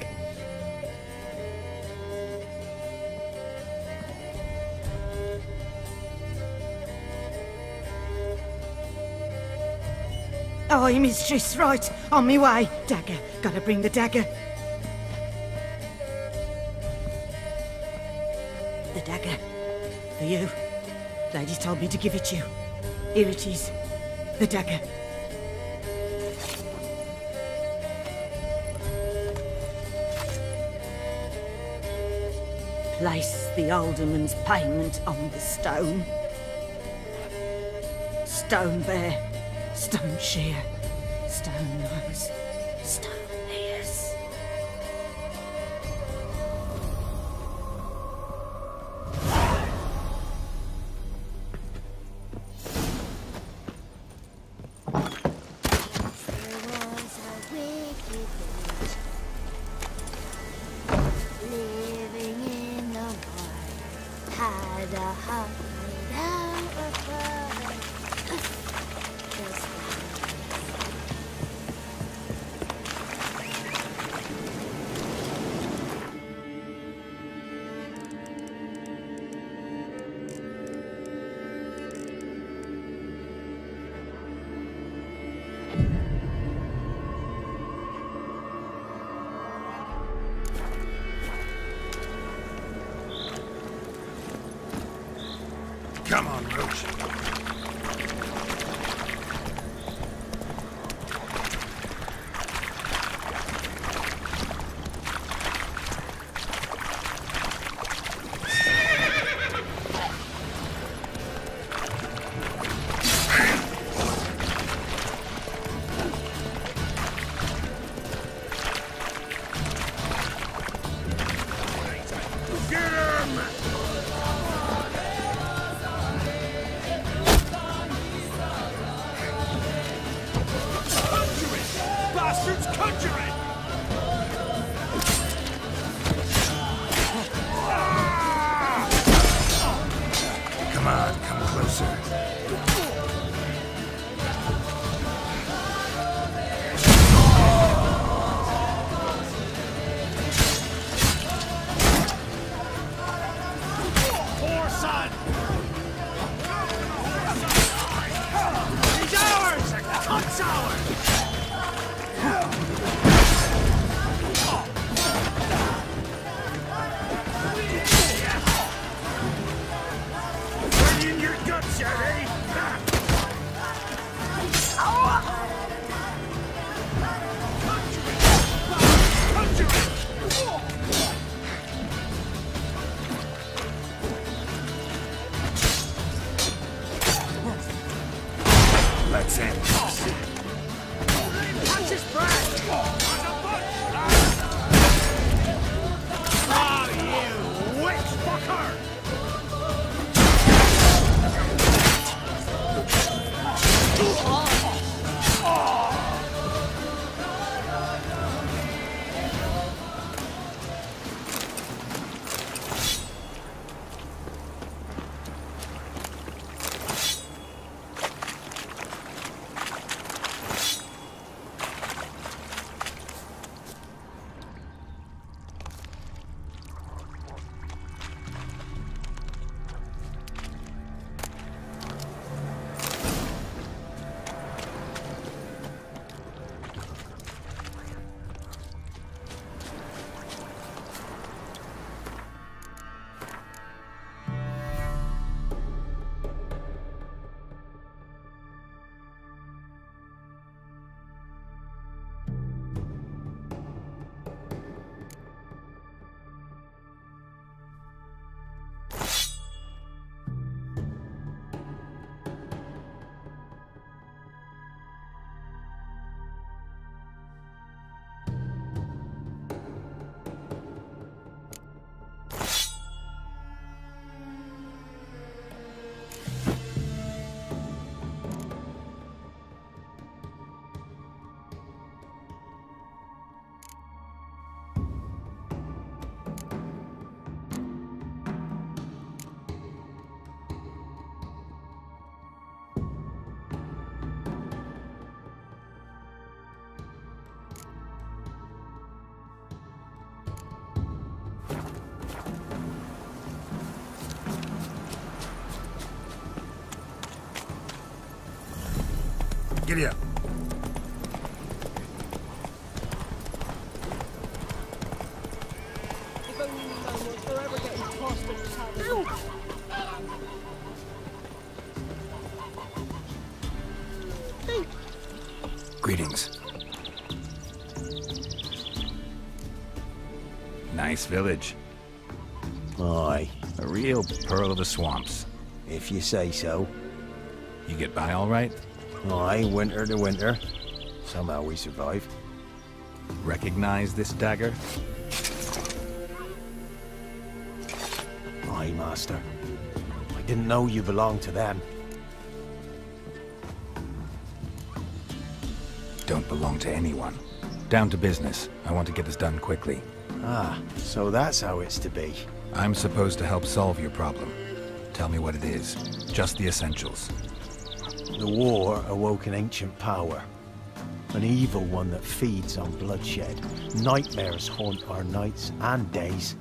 Aye, Mistress, right. On me way. Dagger. Gotta bring the dagger. The dagger. For you. Lady told me to give it you. Here it is. The dagger. Place the alderman's payment on the stone. Stone there, stone sheer, stone nose. Greetings. Nice village. Aye. A real pearl of the swamps. If you say so. You get by all right? Aye, winter to winter. Somehow we survive. Recognize this dagger? Aye, Master. I didn't know you belonged to them. Don't belong to anyone. Down to business. I want to get this done quickly. Ah, so that's how it's to be. I'm supposed to help solve your problem. Tell me what it is. Just the essentials. The war awoke an ancient power. An evil one that feeds on bloodshed. Nightmares haunt our nights and days.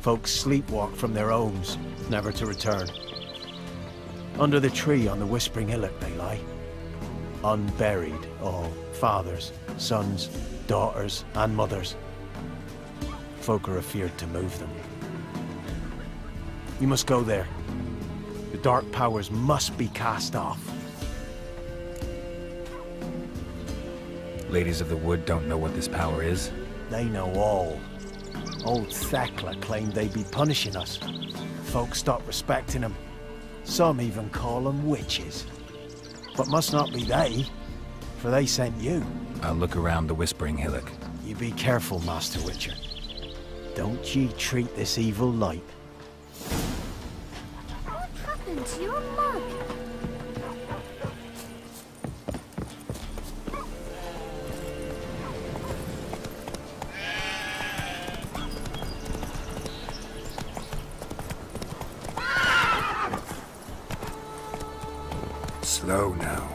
Folks sleepwalk from their homes, never to return. Under the tree on the Whispering Hillock they lie. Unburied, all fathers, sons, daughters, and mothers. Folk are afeared to move them. You must go there. The dark powers must be cast off. Ladies of the Wood don't know what this power is? They know all. Old Thekla claimed they'd be punishing us. Folks stopped respecting them. Some even call them witches. But must not be they, for they sent you. I'll look around the Whispering Hillock. You be careful, Master Witcher. Don't ye treat this evil light. Slow now.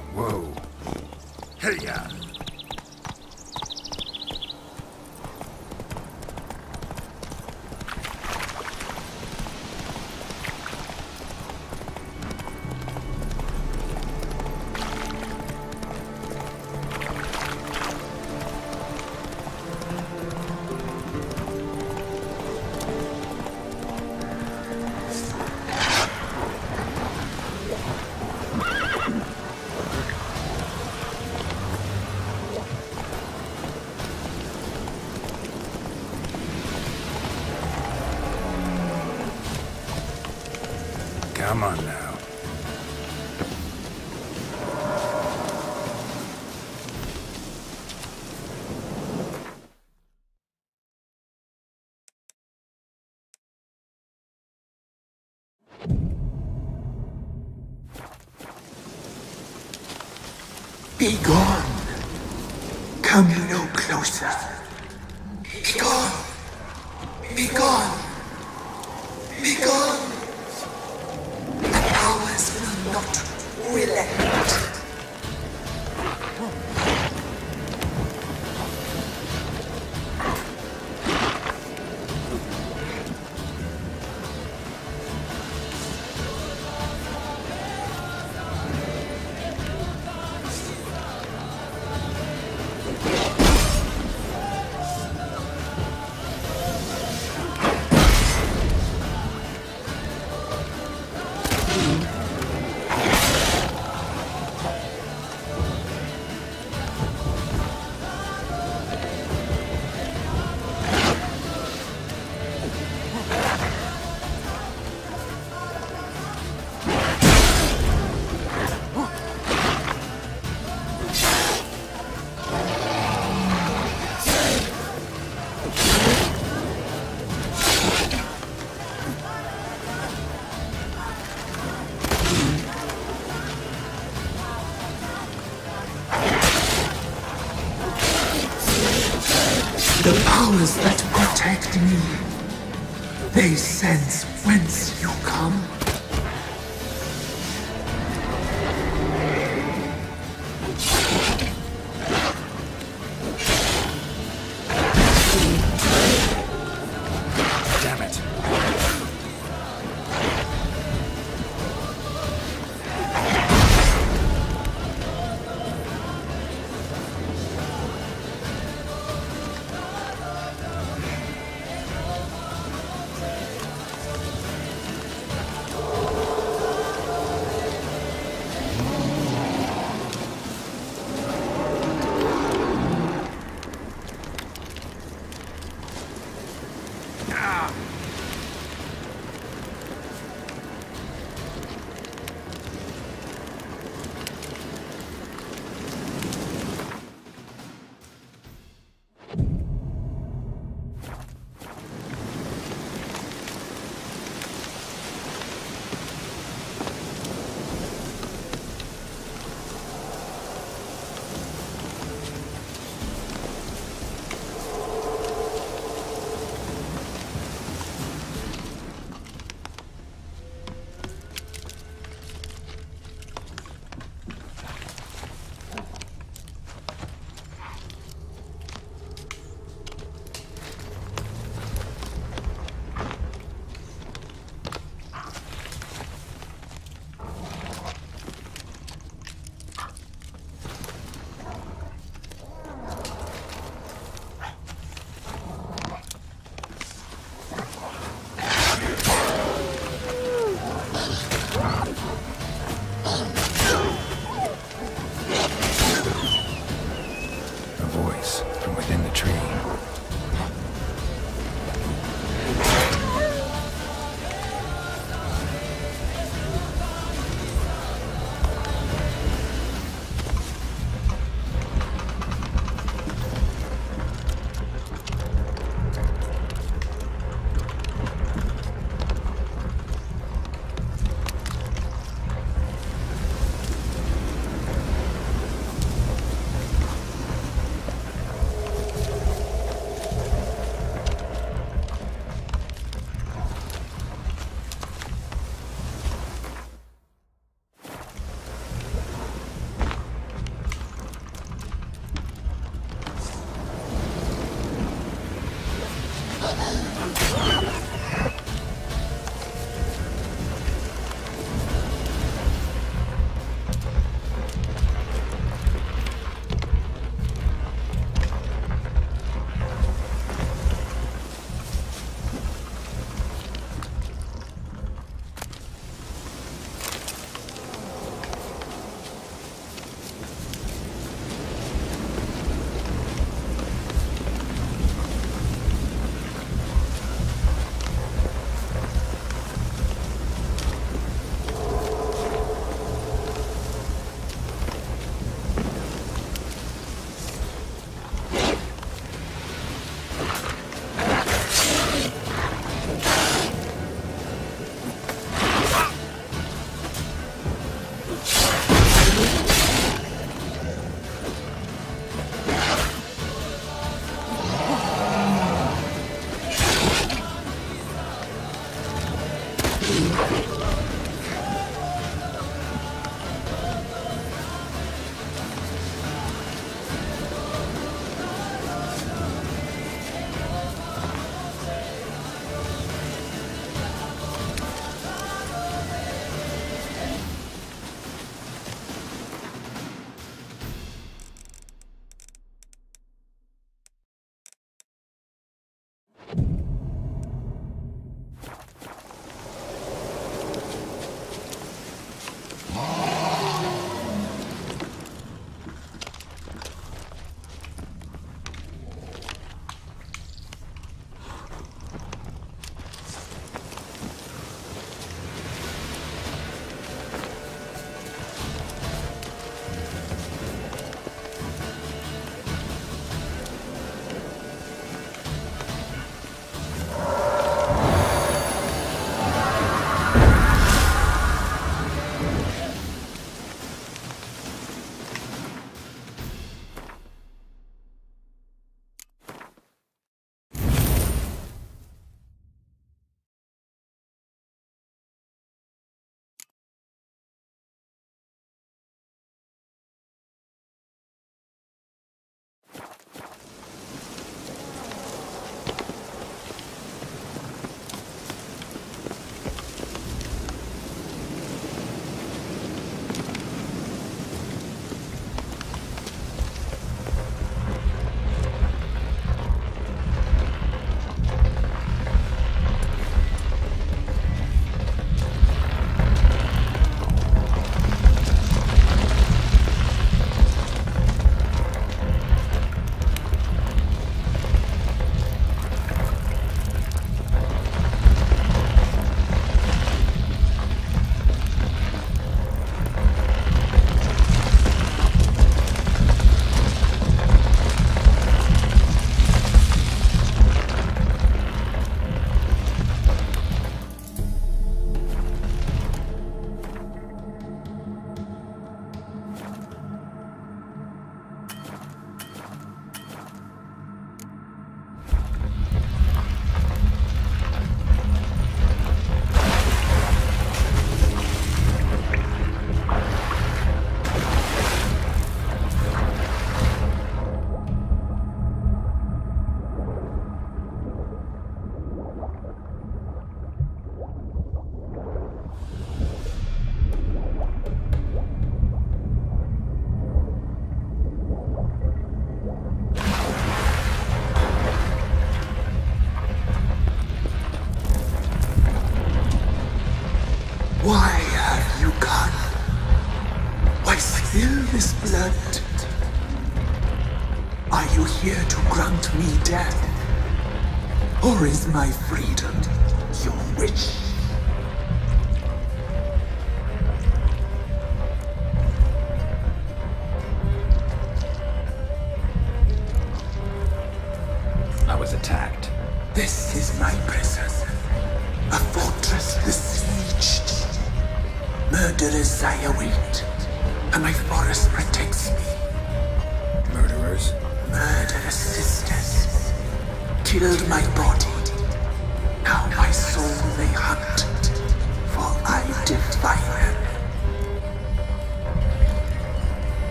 Be gone. They sense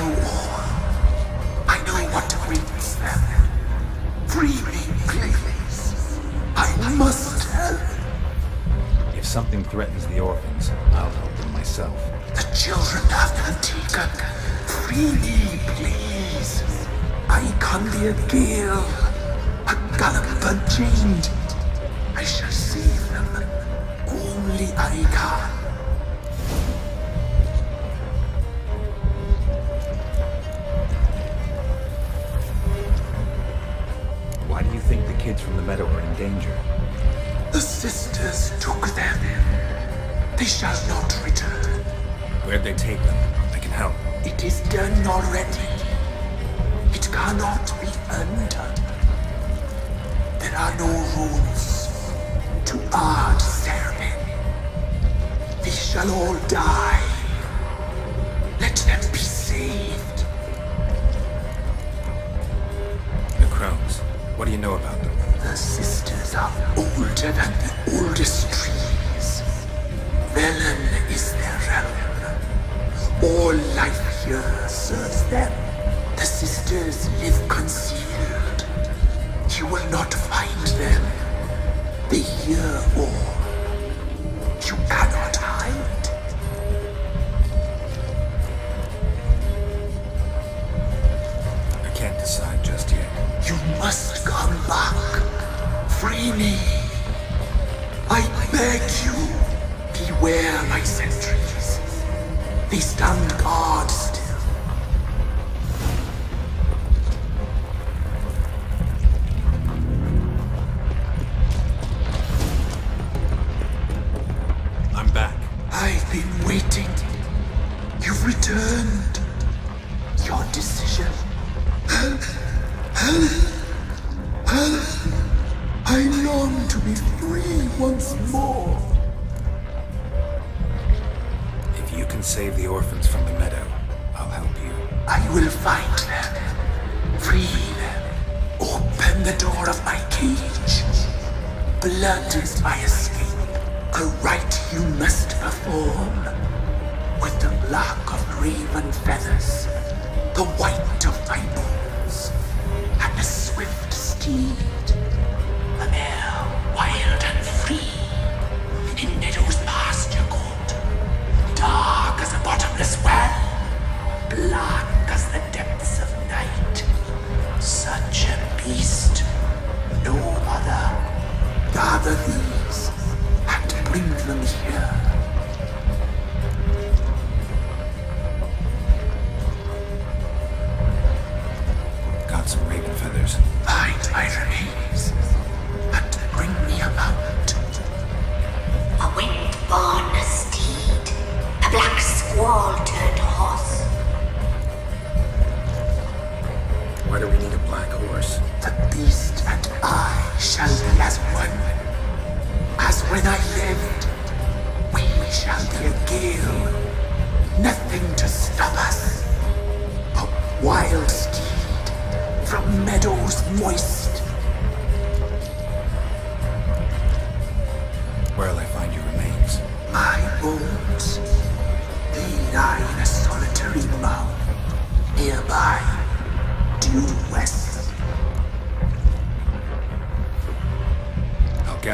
know all. I know what awaits them. Free me, please. I must help. If something threatens the orphans, I'll help them myself. The children of Antigua, free me, please. I can be a gale, a gallop unchained. I shall save them. Only I can. Kids from the meadow are in danger? The sisters took them. They shall not return. Where'd they take them? I can help. It is done already. It cannot be undone. There are no rules to our ceremony. We shall all die. Let them be saved. The crones. What do you know about The sisters are older than the oldest trees. Velen is their realm. All life here serves them. The sisters live concealed. You will not find them. They hear all. Free me. I beg you. Beware my sentries. They stand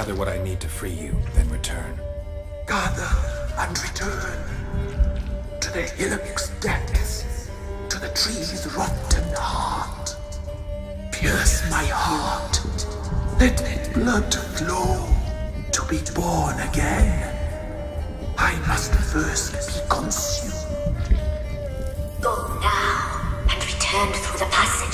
gather what I need to free you, then return. Gather and return to the hillock's depths, to the tree's rotten heart. Pierce my heart, let blood flow to be born again. I must first be consumed. Go now and return through the passage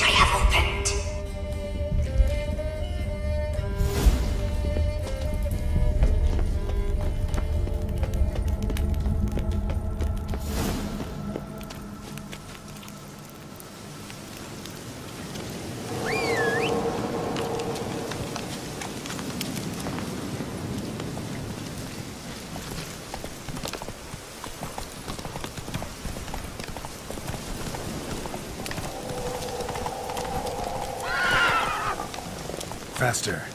Faster.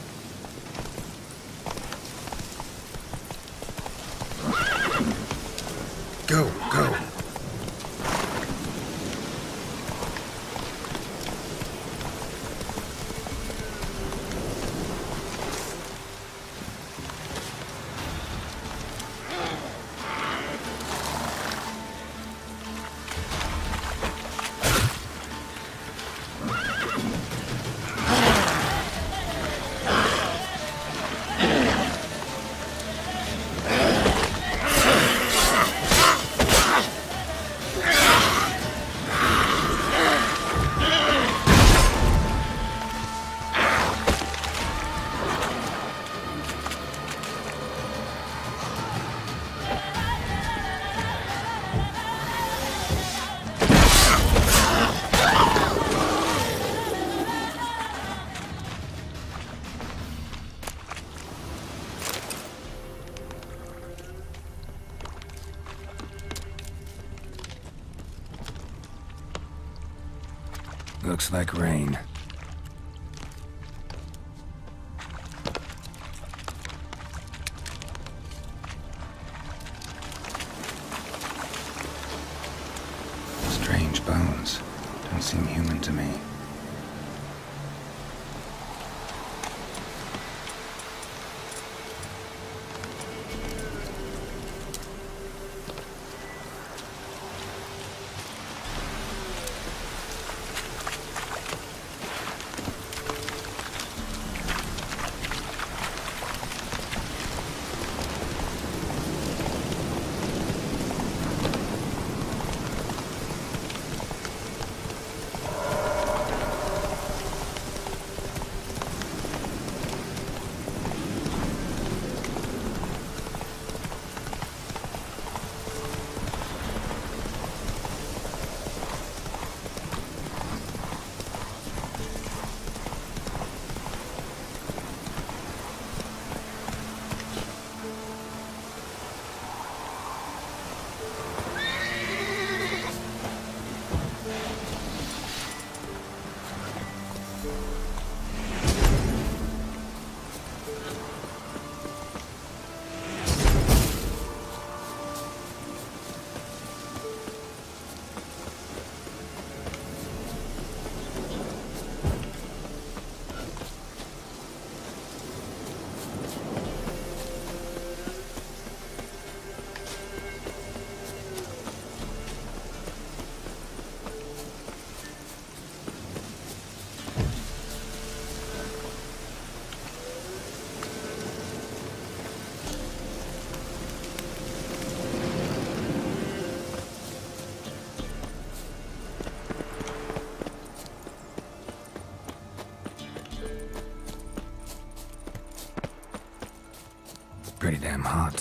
Pretty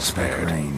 spared.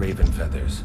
Raven feathers.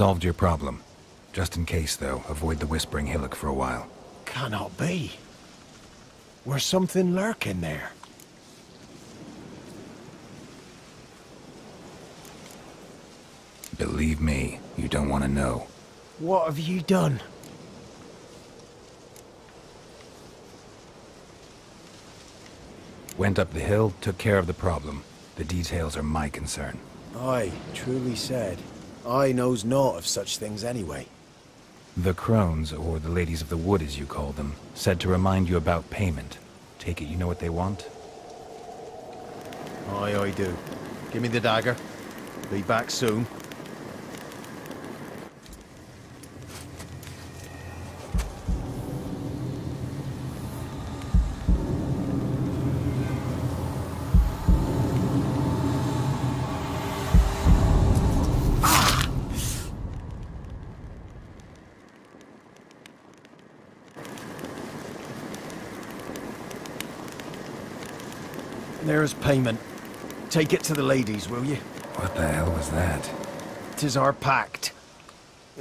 Solved your problem. Just in case, though, avoid the Whispering Hillock for a while. Cannot be. Where's something lurking there? Believe me, you don't want to know. What have you done? Went up the hill, took care of the problem. The details are my concern. Aye, truly said. I knows naught of such things anyway. The crones, or the ladies of the wood as you call them, said to remind you about payment. Take it you know what they want? Aye, I do. Give me the dagger. Be back soon. There's payment. Take it to the ladies, will you? What the hell was that? Tis our pact.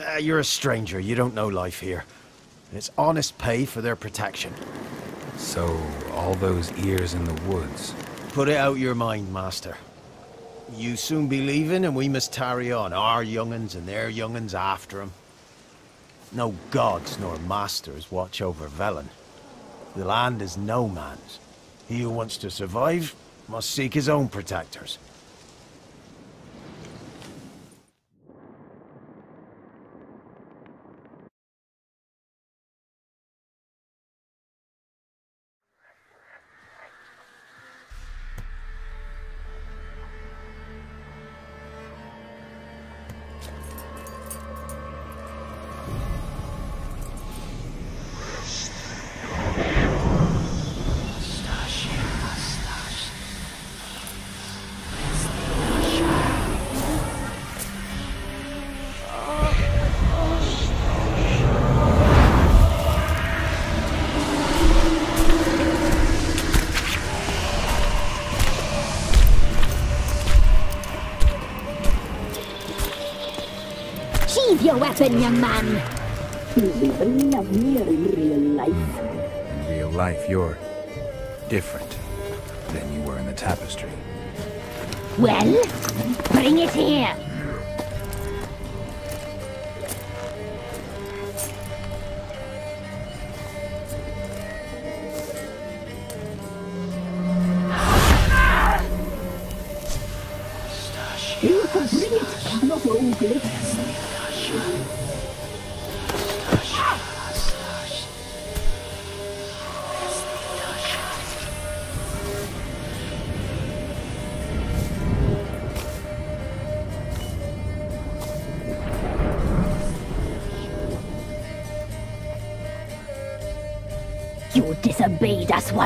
Ah, you're a stranger, you don't know life here. It's honest pay for their protection. So, all those ears in the woods. Put it out your mind, master. You soon be leaving and we must tarry on, our young'uns and their young'uns after 'em. No gods nor masters watch over Velen. The land is no man's. He who wants to survive must seek his own protectors. Your weapon, young man. He's even lovelier in real life. In real life, you're different than you were in the tapestry. Well, bring it here.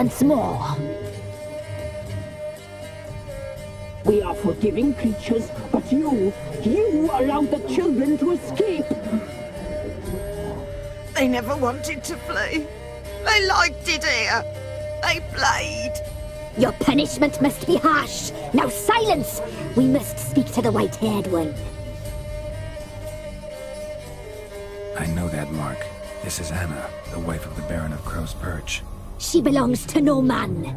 Once more. We are forgiving creatures, but you, you allowed the children to escape. They never wanted to flee. They liked it here. They played. Your punishment must be harsh. Now silence! We must speak to the white-haired one. I know that mark. This is Anna, the wife of the Baron of Crow's Perch. She belongs to no man.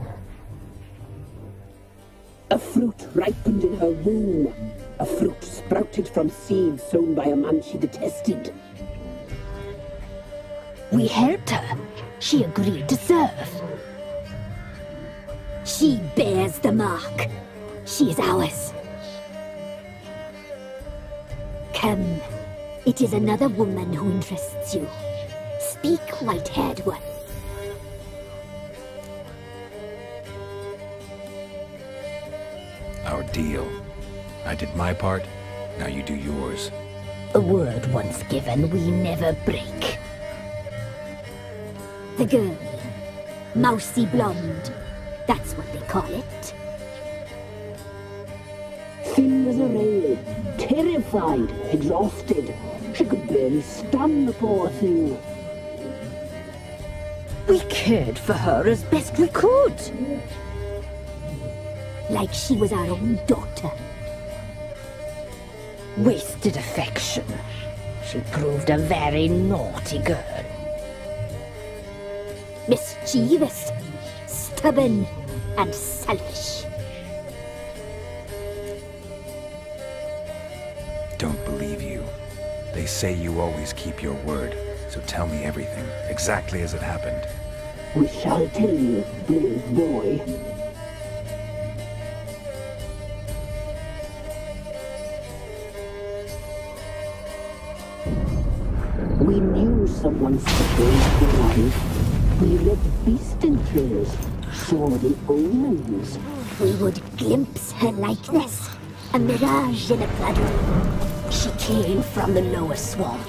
A fruit ripened in her womb. A fruit sprouted from seeds sown by a man she detested. We helped her. she agreed to serve. She bears the mark. She is ours. Come. It is another woman who interests you. Speak, white-haired one. Our deal. I did my part, now you do yours. A word once given, we never break. The girl. Mousy blonde. That's what they call it. Thin as a rail, terrified, exhausted. She could barely stand the poor thing. We cared for her as best we could. Like she was our own daughter. Wasted affection. She proved a very naughty girl. Mischievous, stubborn, and selfish. Don't believe you. They say you always keep your word, so tell me everything, exactly as it happened. We shall tell you, brave boy. We knew someone special was alive. We read beast trails, saw the omens. We would glimpse her likeness, a mirage in a blood. She came from the lower swamp.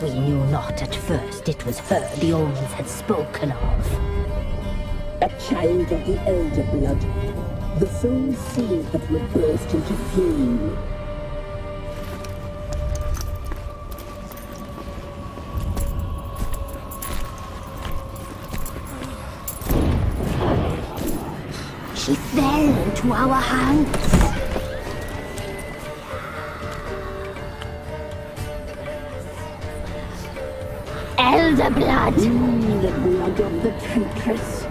We knew not at first it was her the omens had spoken of. A child of the elder blood. The soul seed that would burst into flame. She fell into our hands. Elder blood. Mm, the blood of the traitress.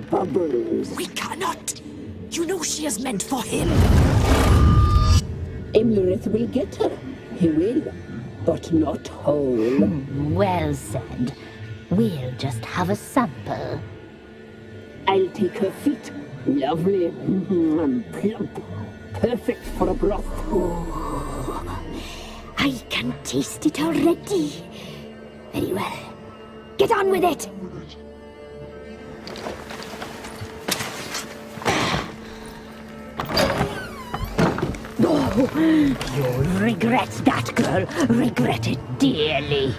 Bubbles. We cannot! You know she is meant for him! Imlerith will get her. He will. But not whole. Well said. We'll just have a sample. I'll take her feet. Lovely. And plump. Perfect for a broth. I can taste it already. Very well. Get on with it! You'll regret that, girl. Regret it dearly.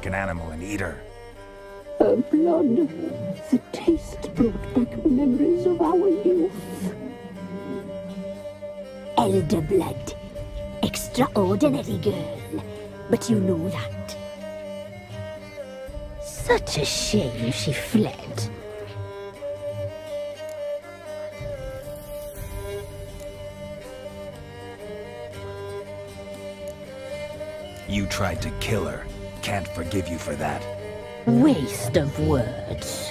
Like an animal and eat her. Her blood, the taste brought back memories of our youth. Elder blood. Extraordinary girl. But you know that. Such a shame she fled. You tried to kill her. Can't forgive you for that. Waste of words.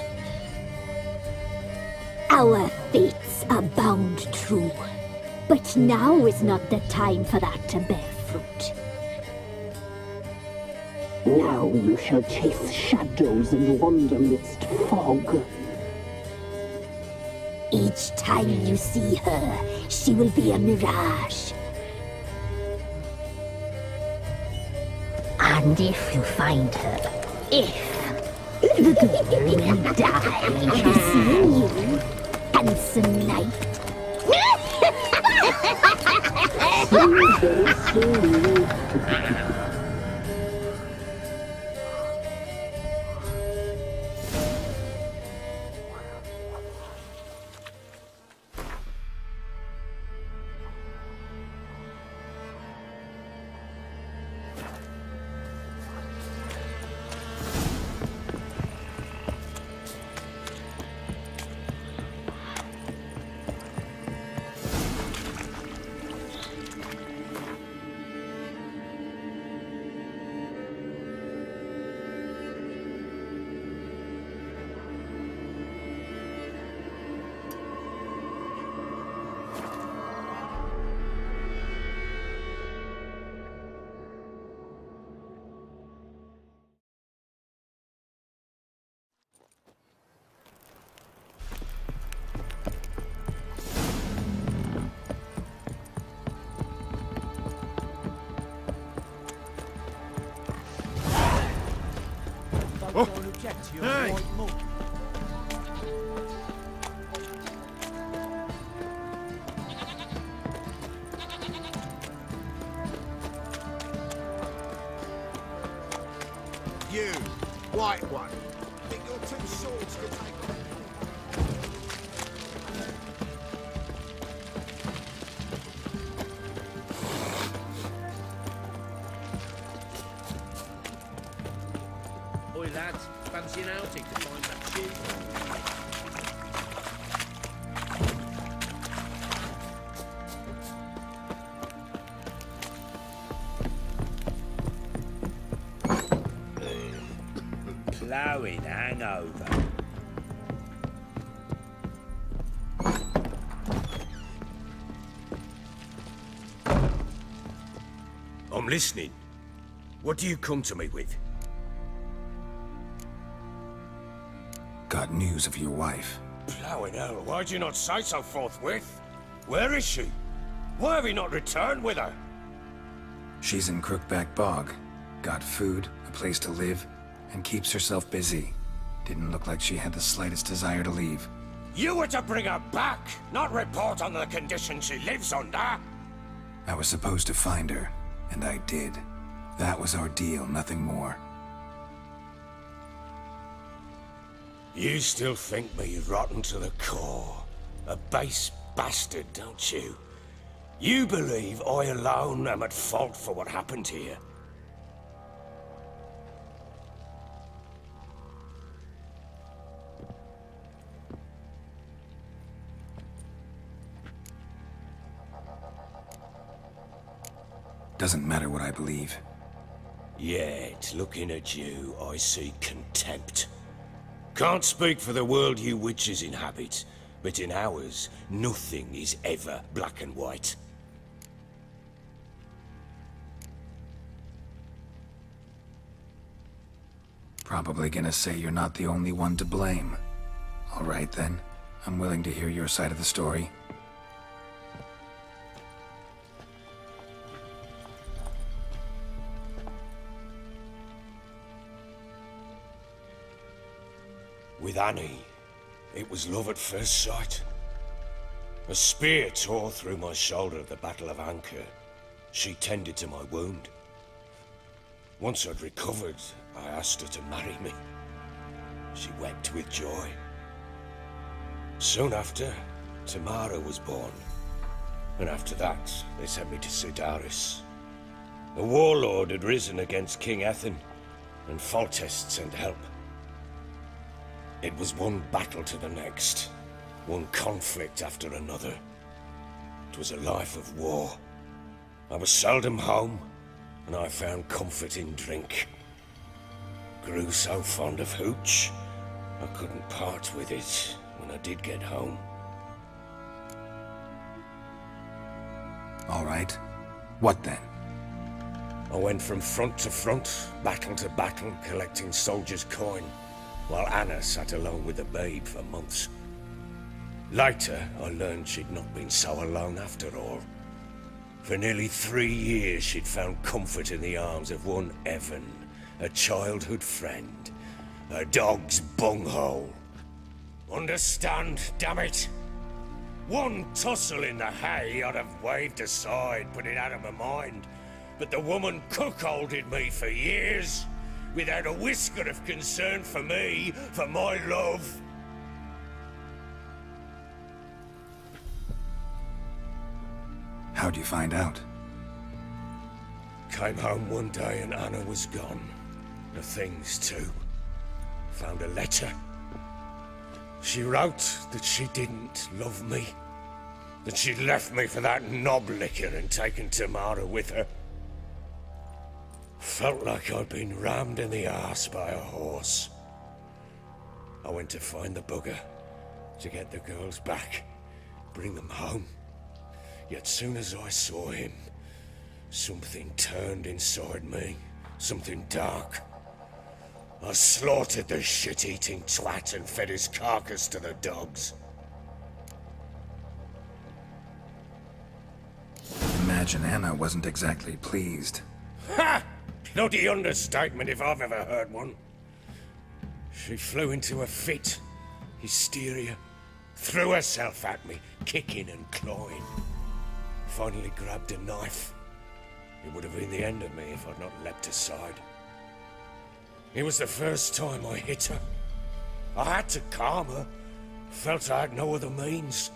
Our fates are bound true. But now is not the time for that to bear fruit. Now you shall chase shadows and wander midst fog. Each time you see her, she will be a mirage. And if you find her, if the girl will die, seeing you, handsome knight. Oh. (laughs) Ploughing hangover. I'm listening. What do you come to me with? Got news of your wife. Ploughing hell, why'd you not say so forthwith? Where is she? Why have you not returned with her? She's in Crookback Bog. Got food, a place to live, and keeps herself busy. Didn't look like she had the slightest desire to leave. You were to bring her back, not report on the conditions she lives under. I was supposed to find her, and I did. That was our deal, nothing more. You still think me rotten to the core. A base bastard, don't you? You believe I alone am at fault for what happened here. Doesn't matter what I believe. Yet, looking at you, I see contempt. Can't speak for the world you witchers inhabit, but in ours, nothing is ever black and white. Probably gonna say you're not the only one to blame. Alright then. I'm willing to hear your side of the story. With Annie, it was love at first sight. A spear tore through my shoulder at the Battle of Anchor. She tended to my wound. Once I'd recovered, I asked her to marry me. She wept with joy. Soon after, Tamara was born. And after that, they sent me to Cidaris. A warlord had risen against King Ethain, and Foltest sent help. It was one battle to the next, one conflict after another. It was a life of war. I was seldom home, and I found comfort in drink. Grew so fond of hooch, I couldn't part with it when I did get home. All right. What then? I went from front to front, battle to battle, collecting soldiers' coin, while Anna sat alone with the babe for months. Later, I learned she'd not been so alone after all. For nearly three years, she'd found comfort in the arms of one Evan, a childhood friend, a dog's bunghole. Understand, damn it? One tussle in the hay I'd have waved aside, put it out of my mind. But the woman cuckolded me for years, without a whisker of concern for me, for my love. How'd you find out? Came home one day and Anna was gone. The things too. Found a letter. She wrote that she didn't love me. That she'd left me for that knob licker and taken Tamara with her. Felt like I'd been rammed in the arse by a horse. I went to find the bugger, to get the girls back, bring them home. Yet soon as I saw him, something turned inside me, something dark. I slaughtered the shit-eating twat and fed his carcass to the dogs. Imagine Anna wasn't exactly pleased. Ha! Bloody understatement if I've ever heard one. She flew into a fit, hysteria, threw herself at me, kicking and clawing. Finally grabbed a knife. It would have been the end of me if I'd not leapt aside. It was the first time I hit her. I had to calm her. Felt I had no other means.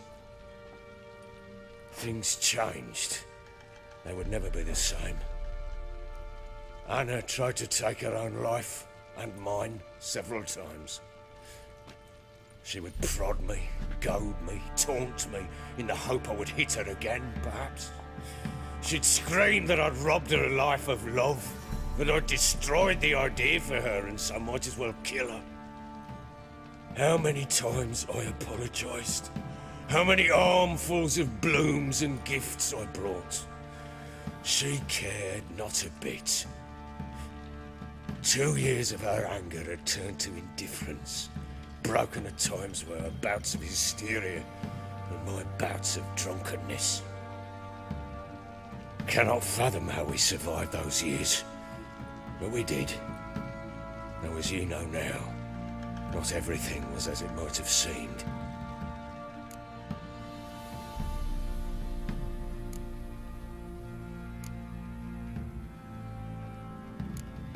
Things changed. They would never be the same. Anna tried to take her own life, and mine, several times. She would prod me, goad me, taunt me, in the hope I would hit her again, perhaps. She'd scream that I'd robbed her life of love, that I'd destroyed the idea for her and so might as well kill her. How many times I apologized. How many armfuls of blooms and gifts I brought. She cared not a bit. Two years of her anger had turned to indifference, broken at times were her bouts of hysteria and my bouts of drunkenness. Cannot fathom how we survived those years, but we did. Though as you know now, not everything was as it might have seemed.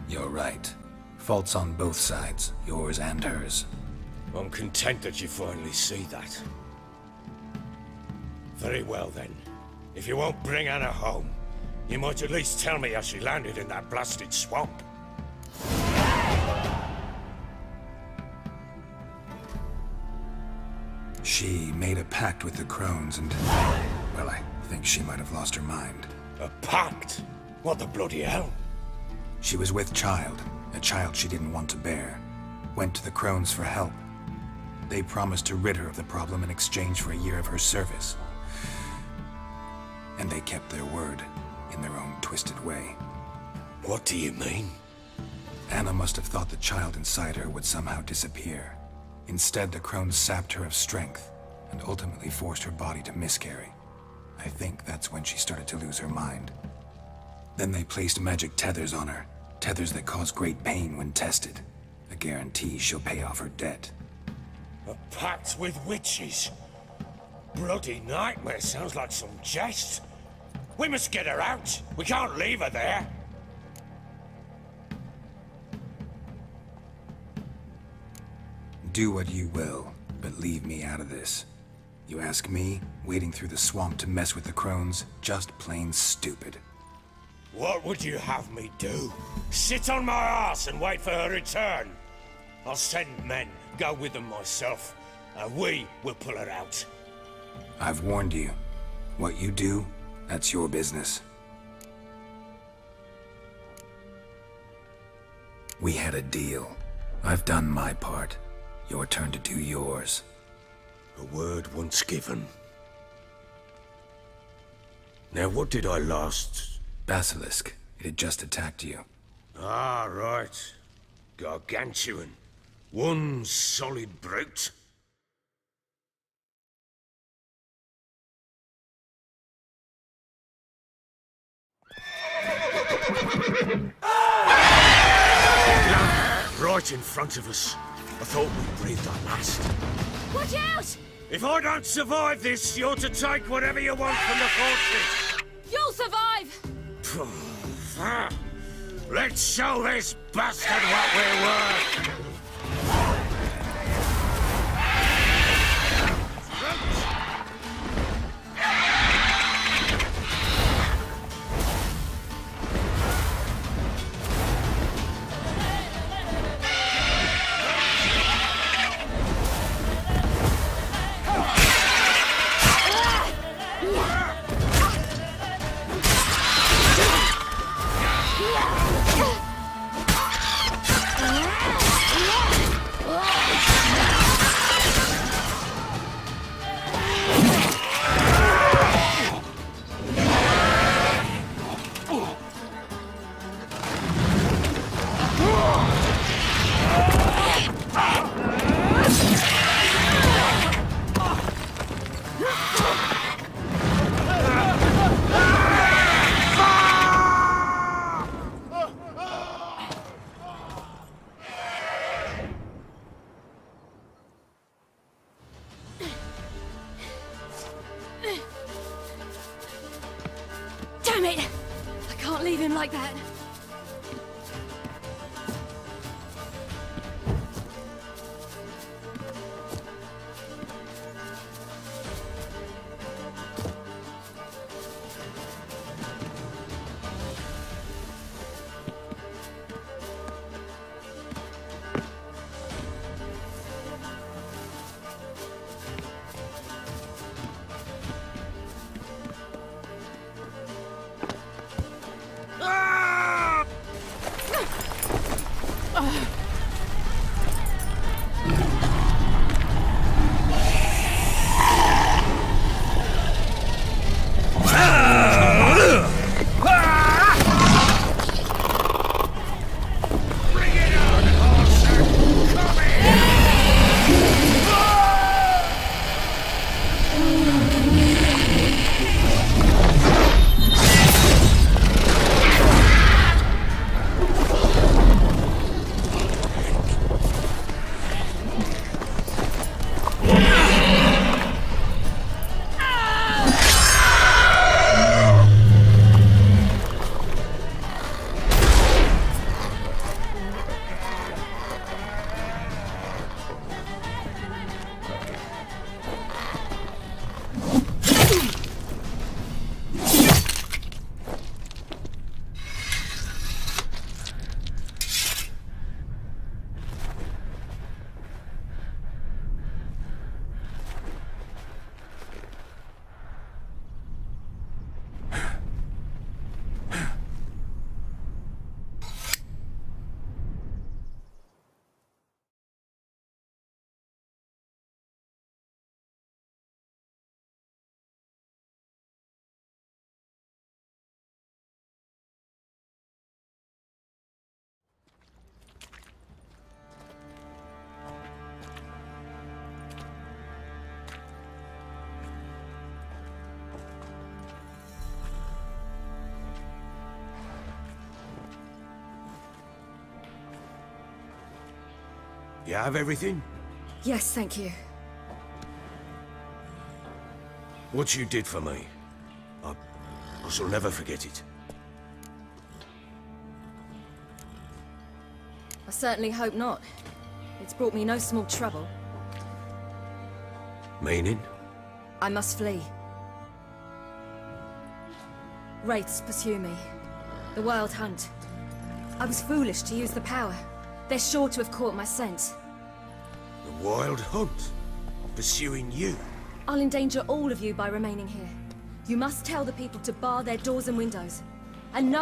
You're right. Faults on both sides, yours and hers. I'm content that you finally see that. Very well then. If you won't bring Anna home, you might at least tell me how she landed in that blasted swamp. She made a pact with the crones and... Well, I think she might have lost her mind. A pact? What the bloody hell? She was with child, a child she didn't want to bear. Went to the crones for help. They promised to rid her of the problem in exchange for a year of her service. And they kept their word, in their own twisted way. What do you mean? Anna must have thought the child inside her would somehow disappear. Instead, the crones sapped her of strength, and ultimately forced her body to miscarry. I think that's when she started to lose her mind. Then they placed magic tethers on her. Tethers that cause great pain when tested. A guarantee she'll pay off her debt. A pact with witches? Bloody nightmare sounds like some jest. We must get her out. We can't leave her there. Do what you will, but leave me out of this. You ask me, wading through the swamp to mess with the crones, just plain stupid. What would you have me do? Sit on my ass and wait for her return? I'll send men, go with them myself, and we will pull her out. I've warned you. What you do, that's your business. We had a deal. I've done my part. Your turn to do yours. A word once given. Now, what did I last... Basilisk. It had just attacked you. Ah, right. Gargantuan. One solid brute. Right in front of us. I thought we'd breathed our last. Watch out! If I don't survive this, you're to take whatever you want from the fortress. You'll survive! Let's show this bastard what we're worth. You have everything? Yes, thank you. What you did for me, I, I shall never forget it. I certainly hope not. It's brought me no small trouble. Meaning? I must flee. Wraiths pursue me. The Wild Hunt. I was foolish to use the power. They're sure to have caught my scent. The Wild Hunt? Pursuing you? I'll endanger all of you by remaining here. You must tell the people to bar their doors and windows. And no